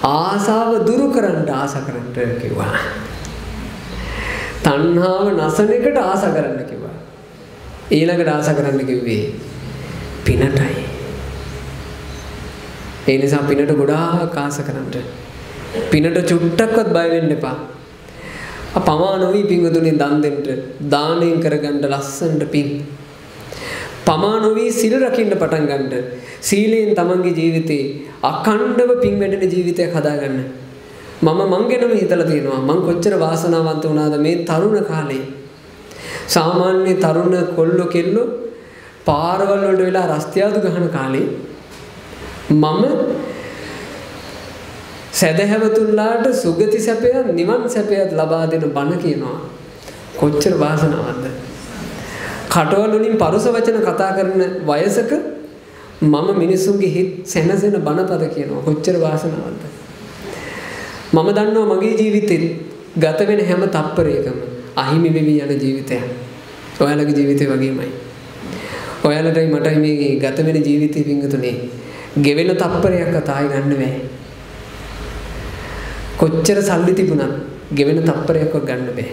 ආසාව දුරු කරන්න ආස කරන්න කිව්වා. තණ්හාව නසන එකට ආස කරන්න කිව්වා. ඊළඟට ආස කරන්න කිව්වේ පිනටයි. ඒ නිසා පිනට ගොඩාක් ආස කරන්න. පිනට චුට්ටක්වත් බය වෙන්න එපා. පමා නොවි පිංගුතුනේ දන් දෙන්න දාණයෙන් කරගන්න ලස්සනට පිං. පමා නොවි සිල් රකින්න පටන් ගන්න. සීලයෙන් තමන්ගේ ජීවිතේ අඛණ්ඩව පිං වැඩෙන ජීවිතයක් හදාගන්න. මම මං ගැනම හිතලා තියෙනවා මං කොච්චර වාසනාවන්ත වුණාද මේ තරුණ කාලේ. සාමාන්‍ය තරුණ කොල්ලෝ කෙල්ලෝ පාරවල් වලට වෙලා රස්තියාදු ගහන කාලේ මම සැදැහැවතුන්ලාට සුගති සැපයත් නිවන් සැපයත් ලබා දෙන බණ කියනවා. කොච්චර වාසනාවන්ද. කටවල් වලින් පරුස වචන කතා කරන වයසක මම මිනිසුන්ගේ හිත් සැනසෙන බණපද කියනවා. කොච්චර වාසනාවන්ද. මම දන්නවා මගේ ජීවිතෙත් ගත වෙන හැම තප්පරයකම අහිමි වෙවි යන ජීවිතයක්. ඔයාලගේ ජීවිතේ වගේමයි. ඔයාලටයි මටයි මේ ගත වෙන ජීවිතේ පිංගුතුනේ ගෙවෙන තප්පරයක්වත් ආයි ගන්න බෑ. කොච්චර සල්ලි තිබුණත් ගෙවෙන තප්පරයක්වත් ගන්න බෑ.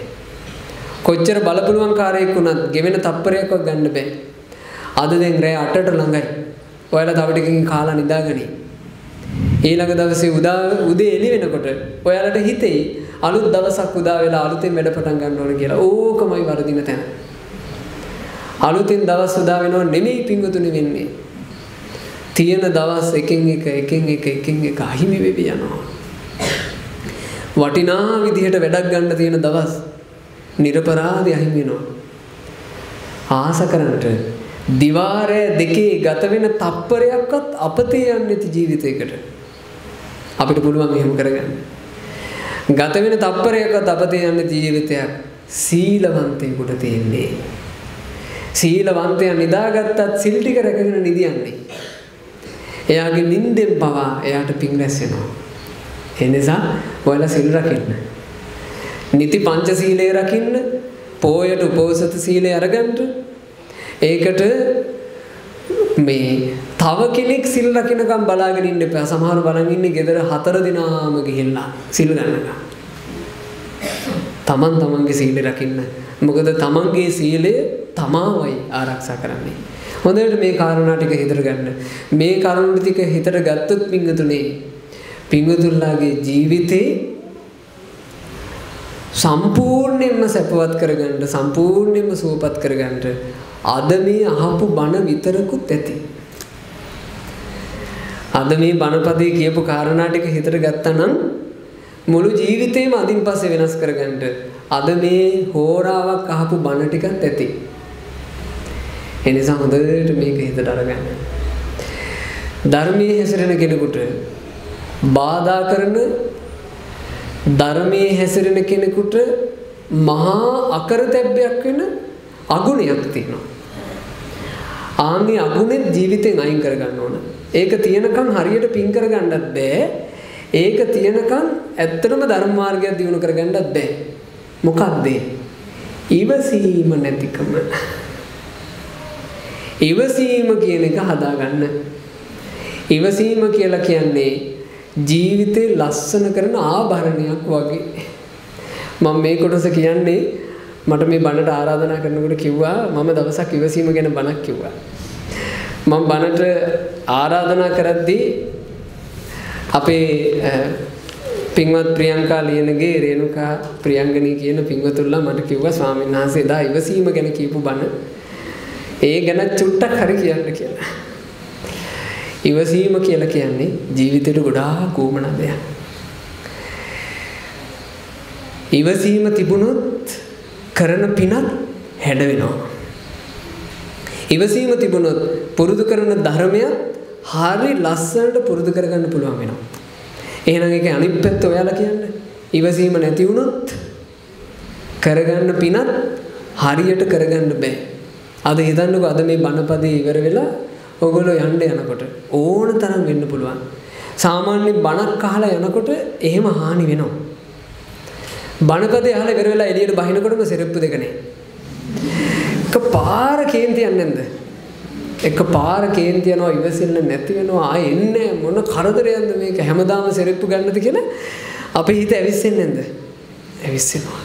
කොච්චර බලපුලුවන් කාරයෙක් වුණත් ගෙවෙන තප්පරයක්වත් ගන්න බෑ. අද දැන් රෑ 8ට ළඟයි. ඔයාලා තව ටිකකින් කාලා නිදාගනි. ඊළඟ දවසේ උදා උදේ එළි වෙනකොට ඔයාලට හිතෙයි අලුත් දවසක් උදා වෙලා අලුතෙන් වැඩ පටන් ගන්න ඕන කියලා. ඕකමයි වරදින තැන. අලුතෙන් දවස් උදා වෙනව නෙමෙයි පිංගුතුනි වෙන්නේ. තියෙන දවස් එකෙන් එක එකෙන් එක එකෙන් එක අහිමි වෙවි යනවා. වටිනා විදිහට වැඩක් ගන්න තියෙන දවස් නිර්පරාදී අහිමි වෙනවා. ආස කරන්නට දිවාරය දෙකේ ගත වෙන තප්පරයක්වත් අපතේ යන්නේ නැති ජීවිතයකට අපිට පුළුවන් එහෙම කරගන්න. ගත වෙන තප්පරයක්වත් අපතේ යන්නේ ජීවිතයක් සීලවන්තයෙකුට තියෙන්නේ. සීලවන්තයා නිදාගත්තත් සිල් ටික රැකගෙන නිදියන්නේ. එයාගේ නිින්දෙන් පවා එයාට පිං රැස් වෙනවා. ඒ නිසා ඔයාලා සිල් රකින්න. නිති පංචශීලය රකින්න, පෝයට උපෝසත සීලය අරගන්න. ඒකට මේ තව කෙනෙක් සිල් රකින්නකම් බලාගෙන ඉන්න එපා. සමහර බලන් ඉන්නේ ගෙදර හතර දිනාම ගිහිල්ලා සිල් ගන්නකම්. තමන් තමන්ගේ සීලය රකින්න. මොකද තමන්ගේ සීලය තමාවයි ආරක්ෂා කරන්නේ. හොඳට මේ කාරණා ටික හිතට ගන්න. මේ කරුණු ටික හිතට ගත්තොත් පිංගුතුනේ පිංගුතුල්ලාගේ ජීවිතේ සම්පූර්ණයෙන්ම සැපවත් කරගන්න සම්පූර්ණයෙන්ම සුවපත් කරගන්න අද මේ අහපු බණ විතරකුත් ඇති. අද මේ බණපදේ කියපු කාරණා ටික හිතට ගත්තා මුළු ජීවිතේම අදින් පස්සේ වෙනස් කරගන්න අද මේ හෝරාවක් අහපු බණ ටිකත් ඇති. ඒ නිසා හොඳට මේක හිතට අරගන්න. ධර්මයේ හැසිරෙන කෙනෙකුට බාධා කරන ධර්මයේ හැසිරෙන කෙනෙකුට මහා අකරතැබ්බයක් වෙන අගුණයක් තියෙනවා. ආන්ගේ අගුණෙත් ජීවිතෙන් අයින් කරගන්න ඕන. ඒක තියෙනකන් හරියට පින් කරගන්නත් බෑ. ඒක තියෙනකන් ඇත්තටම ධර්ම මාර්ගයක් දියුණු කරගන්නත් බෑ. මොකක්ද? ඉවසීම නැතිකම. ඉවසීම කියන එක හදාගන්න. ඉවසීම කියලා කියන්නේ ජීවිතේ ලස්සන කරන ආභරණයක් වගේ. මම මේ කොටස කියන්නේ මට මේ බණට ආරාධනා කරනකොට කිව්වා මම දවසක් ඉවසීම ගැන බණක් කිව්වා. මම බණට ආරාධනා කරද්දී අපේ පින්වත් ප්‍රියංකා ලියනගේ රේණුකා ප්‍රියංගනී කියන පින්වතුන්ලා මට කිව්වා ස්වාමීන් වහන්සේ එදා ඉවසීම ගැන කියපු බණ ඒ ගැන චුට්ටක් හරි කියන්න කියලා. ඉවසීම කියලා කියන්නේ ජීවිතේට ගොඩාක් උවමනා දෙයක්. ඉවසීම තිබුණොත් කරන පිනත් හැඩ වෙනවා. ඉවසීම තිබුණොත් පුරුදු කරන ධර්මයක් හරි ලස්සනට පුරුදු කරගන්න පුළුවන් වෙනවා. එහෙනම් ඒකේ අනිත් පැත්ත ඔයාලා කියන්නේ. ඉවසීම නැති වුණොත් කරගන්න පිනත් හරියට කරගන්න බෑ. අද හිතන්නකෝ අද මේ බණපදේ ඉවර වෙලා ඔයගොල්ලෝ යන්න යනකොට ඕන තරම් වෙන්න පුළුවන්. සාමාන්‍ය බණක් අහලා යනකොට එහෙම හානි වෙනවා. බණපදේ අහලා ඉවර වෙලා එළියට බහිනකොටම සෙරප්පු දෙක නැහැ. එක පාර කේන්ති යන්නේ නැන්ද? එක පාර කේන්ති යනවා ඉවසෙන්න නැති වෙනවා ආයෙ එන්නේ මොන කරදරයක්ද මේක හැමදාම සෙරප්පු ගන්නද කියලා අපේ හිත ඇවිස්සෙන්නේ නැන්ද? ඇවිස්සෙනවා.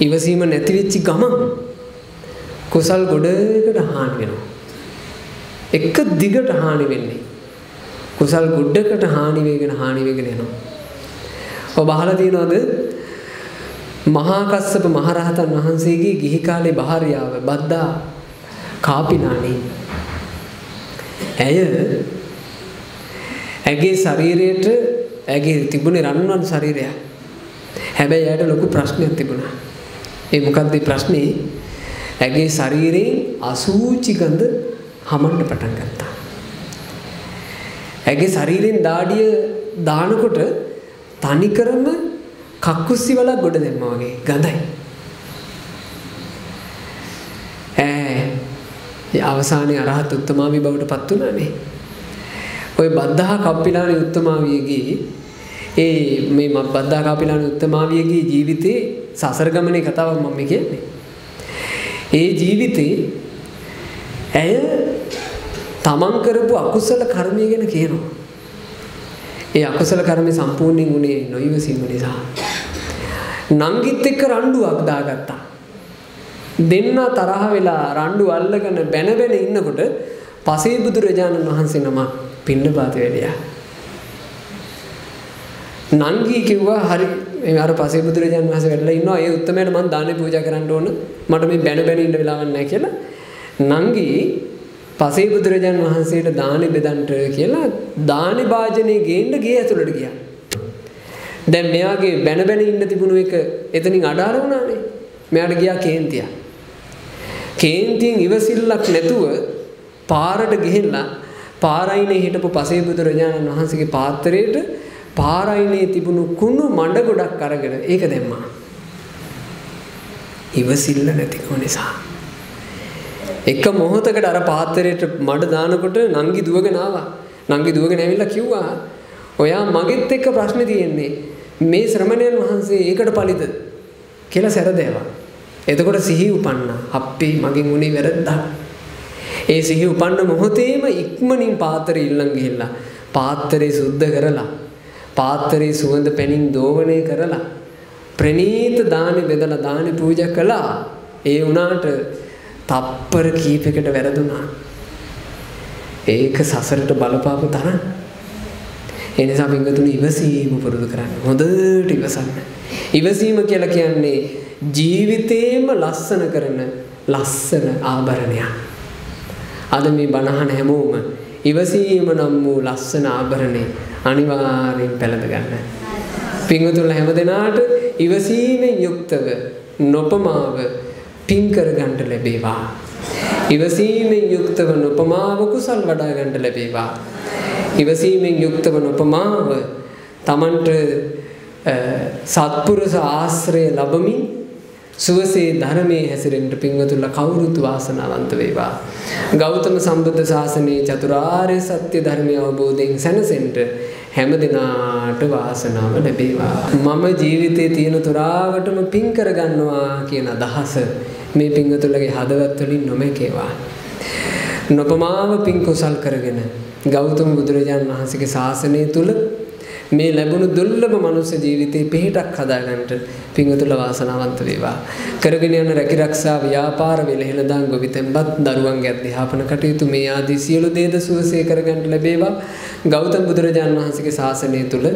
ඉවසීම නැති වෙච්ච ගමන් කුසල් ගොඩකට හානි වෙනවා. එක දිගට හානි වෙන්නේ. කුසල් ගොඩකට හානි වෙගෙන හානි වෙගෙන යනවා. ඔබ අහලා තියෙනවද? මහා කස්සප මහරහතන් වහන්සේගේ ගිහි කාලේ භාර්යාව බද්දා කාපිනානි. ඇය ඇගේ ශරීරයට ඇගේ තිබුණේ රන්වන් ශරීරයක්. හැබැයි ඇයට ලොකු ප්‍රශ්නයක් තිබුණා. ඒ මොකක්ද ප්‍රශ්නේ? ඇගේ ශරීරයෙන් අසූචි ගඳ හමන්න පටන් ගත්තා. ඇගේ ශරීරයෙන් දාඩිය දානකොට තනිකරම කක්කුස්සි වලක් ගොඩ දැම්මා වගේ ගඳයි. ඈ අවසානයේ අරහත් උත්තමාවි බවට පත් වුණානේ. ওই බද්දහා කප්පිලානේ උත්තමාවියගේ ඒ මේ බද්දා කප්පිලානේ උත්තමාවියගේ ජීවිතේ සසර ගමනේ කතාවක් මම කියන්නේ. ඒ ජීවිතේ ඇය තමන් කරපු අකුසල කර්මය ගැන කියනවා. ඒ අකුසල කර්මය සම්පූර්ණයෙන් උනේ නොයවසීම නිසා. නංගිත් එක්ක රණ්ඩුවක් දාගත්තා. දෙන්න තරහ වෙලා රණ්ඩු අල්ලගෙන බැන බැන ඉන්නකොට පසේ බුදුරජාණන් වහන්සේ නම පින්නපාත වැඩියා. නංගී කිව්වා හරි මේ අර පසේ බුදුරජාණන් වහන්සේ වැඩලා ඉන්නවා ඒ උත්තමයට මම දානේ පූජා කරන්න ඕන මට මේ බැන බැන ඉන්න වෙලාවක් නැහැ කියලා නංගී පසේ බුදුරජාණන් වහන්සේට දානේ බෙදන්ට කියලා දානේ වාජනේ ගේන්න ගේ ඇතුළට ගියා. දැන් මෙයාගේ බැන බැන ඉන්න තිබුණු එක එතනින් අඩාර වුණානේ. මෙයාට ගියා කේන්තිය. කේන්තියෙන් ඉවසිල්ලක් නැතුව පාරට ගිහිල්ලා පාරයිනේ හිටපු පසේ බුදුරජාණන් වහන්සේගේ පාත්‍රයට පාරයිනේ තිබුණු කුණු මඩ ගොඩක් අරගෙන ඒක දැම්මා. ඉවසිල්ල නැතිකම නිසා. එක මොහොතකට අර පාත්‍රයට මඩ දානකොට නංගි දුවගෙන ආවා. නංගි දුවගෙන ඇවිල්ලා කිව්වා ඔයා මගෙත් එක්ක ප්‍රශ්නේ තියෙන්නේ මේ ශ්‍රමණයන් වහන්සේ ඒකට පලිද කියලා සැරදේවා. එතකොට සිහි උපන්නා. අප්පේ මගෙන් උනේ වැරද්දක්. ඒ සිහි උපන්න මොහොතේම ඉක්මනින් පාත්‍රය ඊළඟ ගිහිල්ලා පාත්‍රය සුද්ධ කරලා පාත්‍රයේ සුවඳ පැනින් දෝවණය කරලා ප්‍රණීත දානි බෙදලා දානි පූජා කළා. ඒ වුණාට තප්පර කීපයකට වැරදුනා. ඒක සසරට බලපාපු තරම්. ඒ නිසා පින්වතුනි ඉවසීම පුරුදු කරන්න. හොඳට ඉවසන්න. ඉවසීම කියලා කියන්නේ ජීවිතේම ලස්සන කරන ලස්සන ආභරණයක්. අද මේ බණහන හැමෝම ඉවසීම නම් වූ ලස්සන ආභරණේ අනිවාර්යෙන් පැළඳ ගන්න. පින්වතුන් හැම දෙනාට ඉවසීමෙන් යුක්තව නොපමාව පින් කර ගන්නට ලැබේවා. ඉවසීමෙන් යුක්තව නොපමාව කුසල් වඩා ගන්නට ලැබේවා. ඉවසීමෙන් යුක්තව නොපමාව තමන්ට සත්පුරුෂ ආශ්‍රය ලැබමින් සුවසේ ධර්මයේ හැසිරෙන්න පින්වතුන්ලා කවුරුත් වාසනාවන්ත වේවා. ගෞතම සම්බුද්ධ ශාසනයේ චතුරාර්ය සත්‍ය ධර්මය අවබෝධයෙන් සැනසෙන්න හැම දිනාට වාසනාව ලැබේවා. මම ජීවිතේ තියෙන තුරාවටම පින් කරගන්නවා කියන අදහස මේ පින්වතුන්ලගේ හදවත් වලින් නොමකේවා. නොපමාව පින් කුසල් කරගෙන ගෞතම බුදුරජාණන් වහන්සේගේ ශාසනය තුල මේ ලැබුණු දුර්ලභ මනුස්ස ජීවිතේ පිහිටක් හදාගන්නට පිංගුතුල වාසනාවන්ත වේවා. කරගෙන යන රැකිරක්ෂා ව්‍යාපාර වෙලෙහෙළදාන් ගොවිතැන්පත් දරුවන්ගේ අධ්‍යාපන කටයුතු මේ ආදී සියලු දේද සුවසේ කරගන්න ලැබේවා. ගෞතම බුදුරජාණන් වහන්සේගේ ශාසනය තුල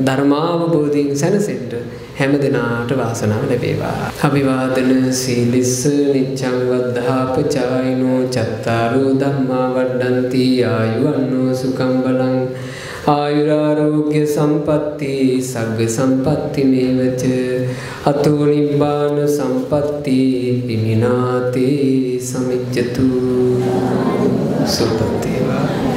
ධර්මාවබෝධයෙන් සැනසෙන්න හැම දෙනාට වාසනාව ලැබේවා. අභිවාදන සීලිස්ස නිච්ඡං වද්ධාපචායිනෝ චත්තාරෝ ධම්මා වඩ්ඩಂತಿ ආයුවන්නෝ සුඛං බලං. ආයුරාෝග්‍ය සම්පatti සග්ග සම්පatti මේවච. අතෝ නිබ්බාන සම්පatti විමිනාතේ සමිච්ඡතු. සුපතේවා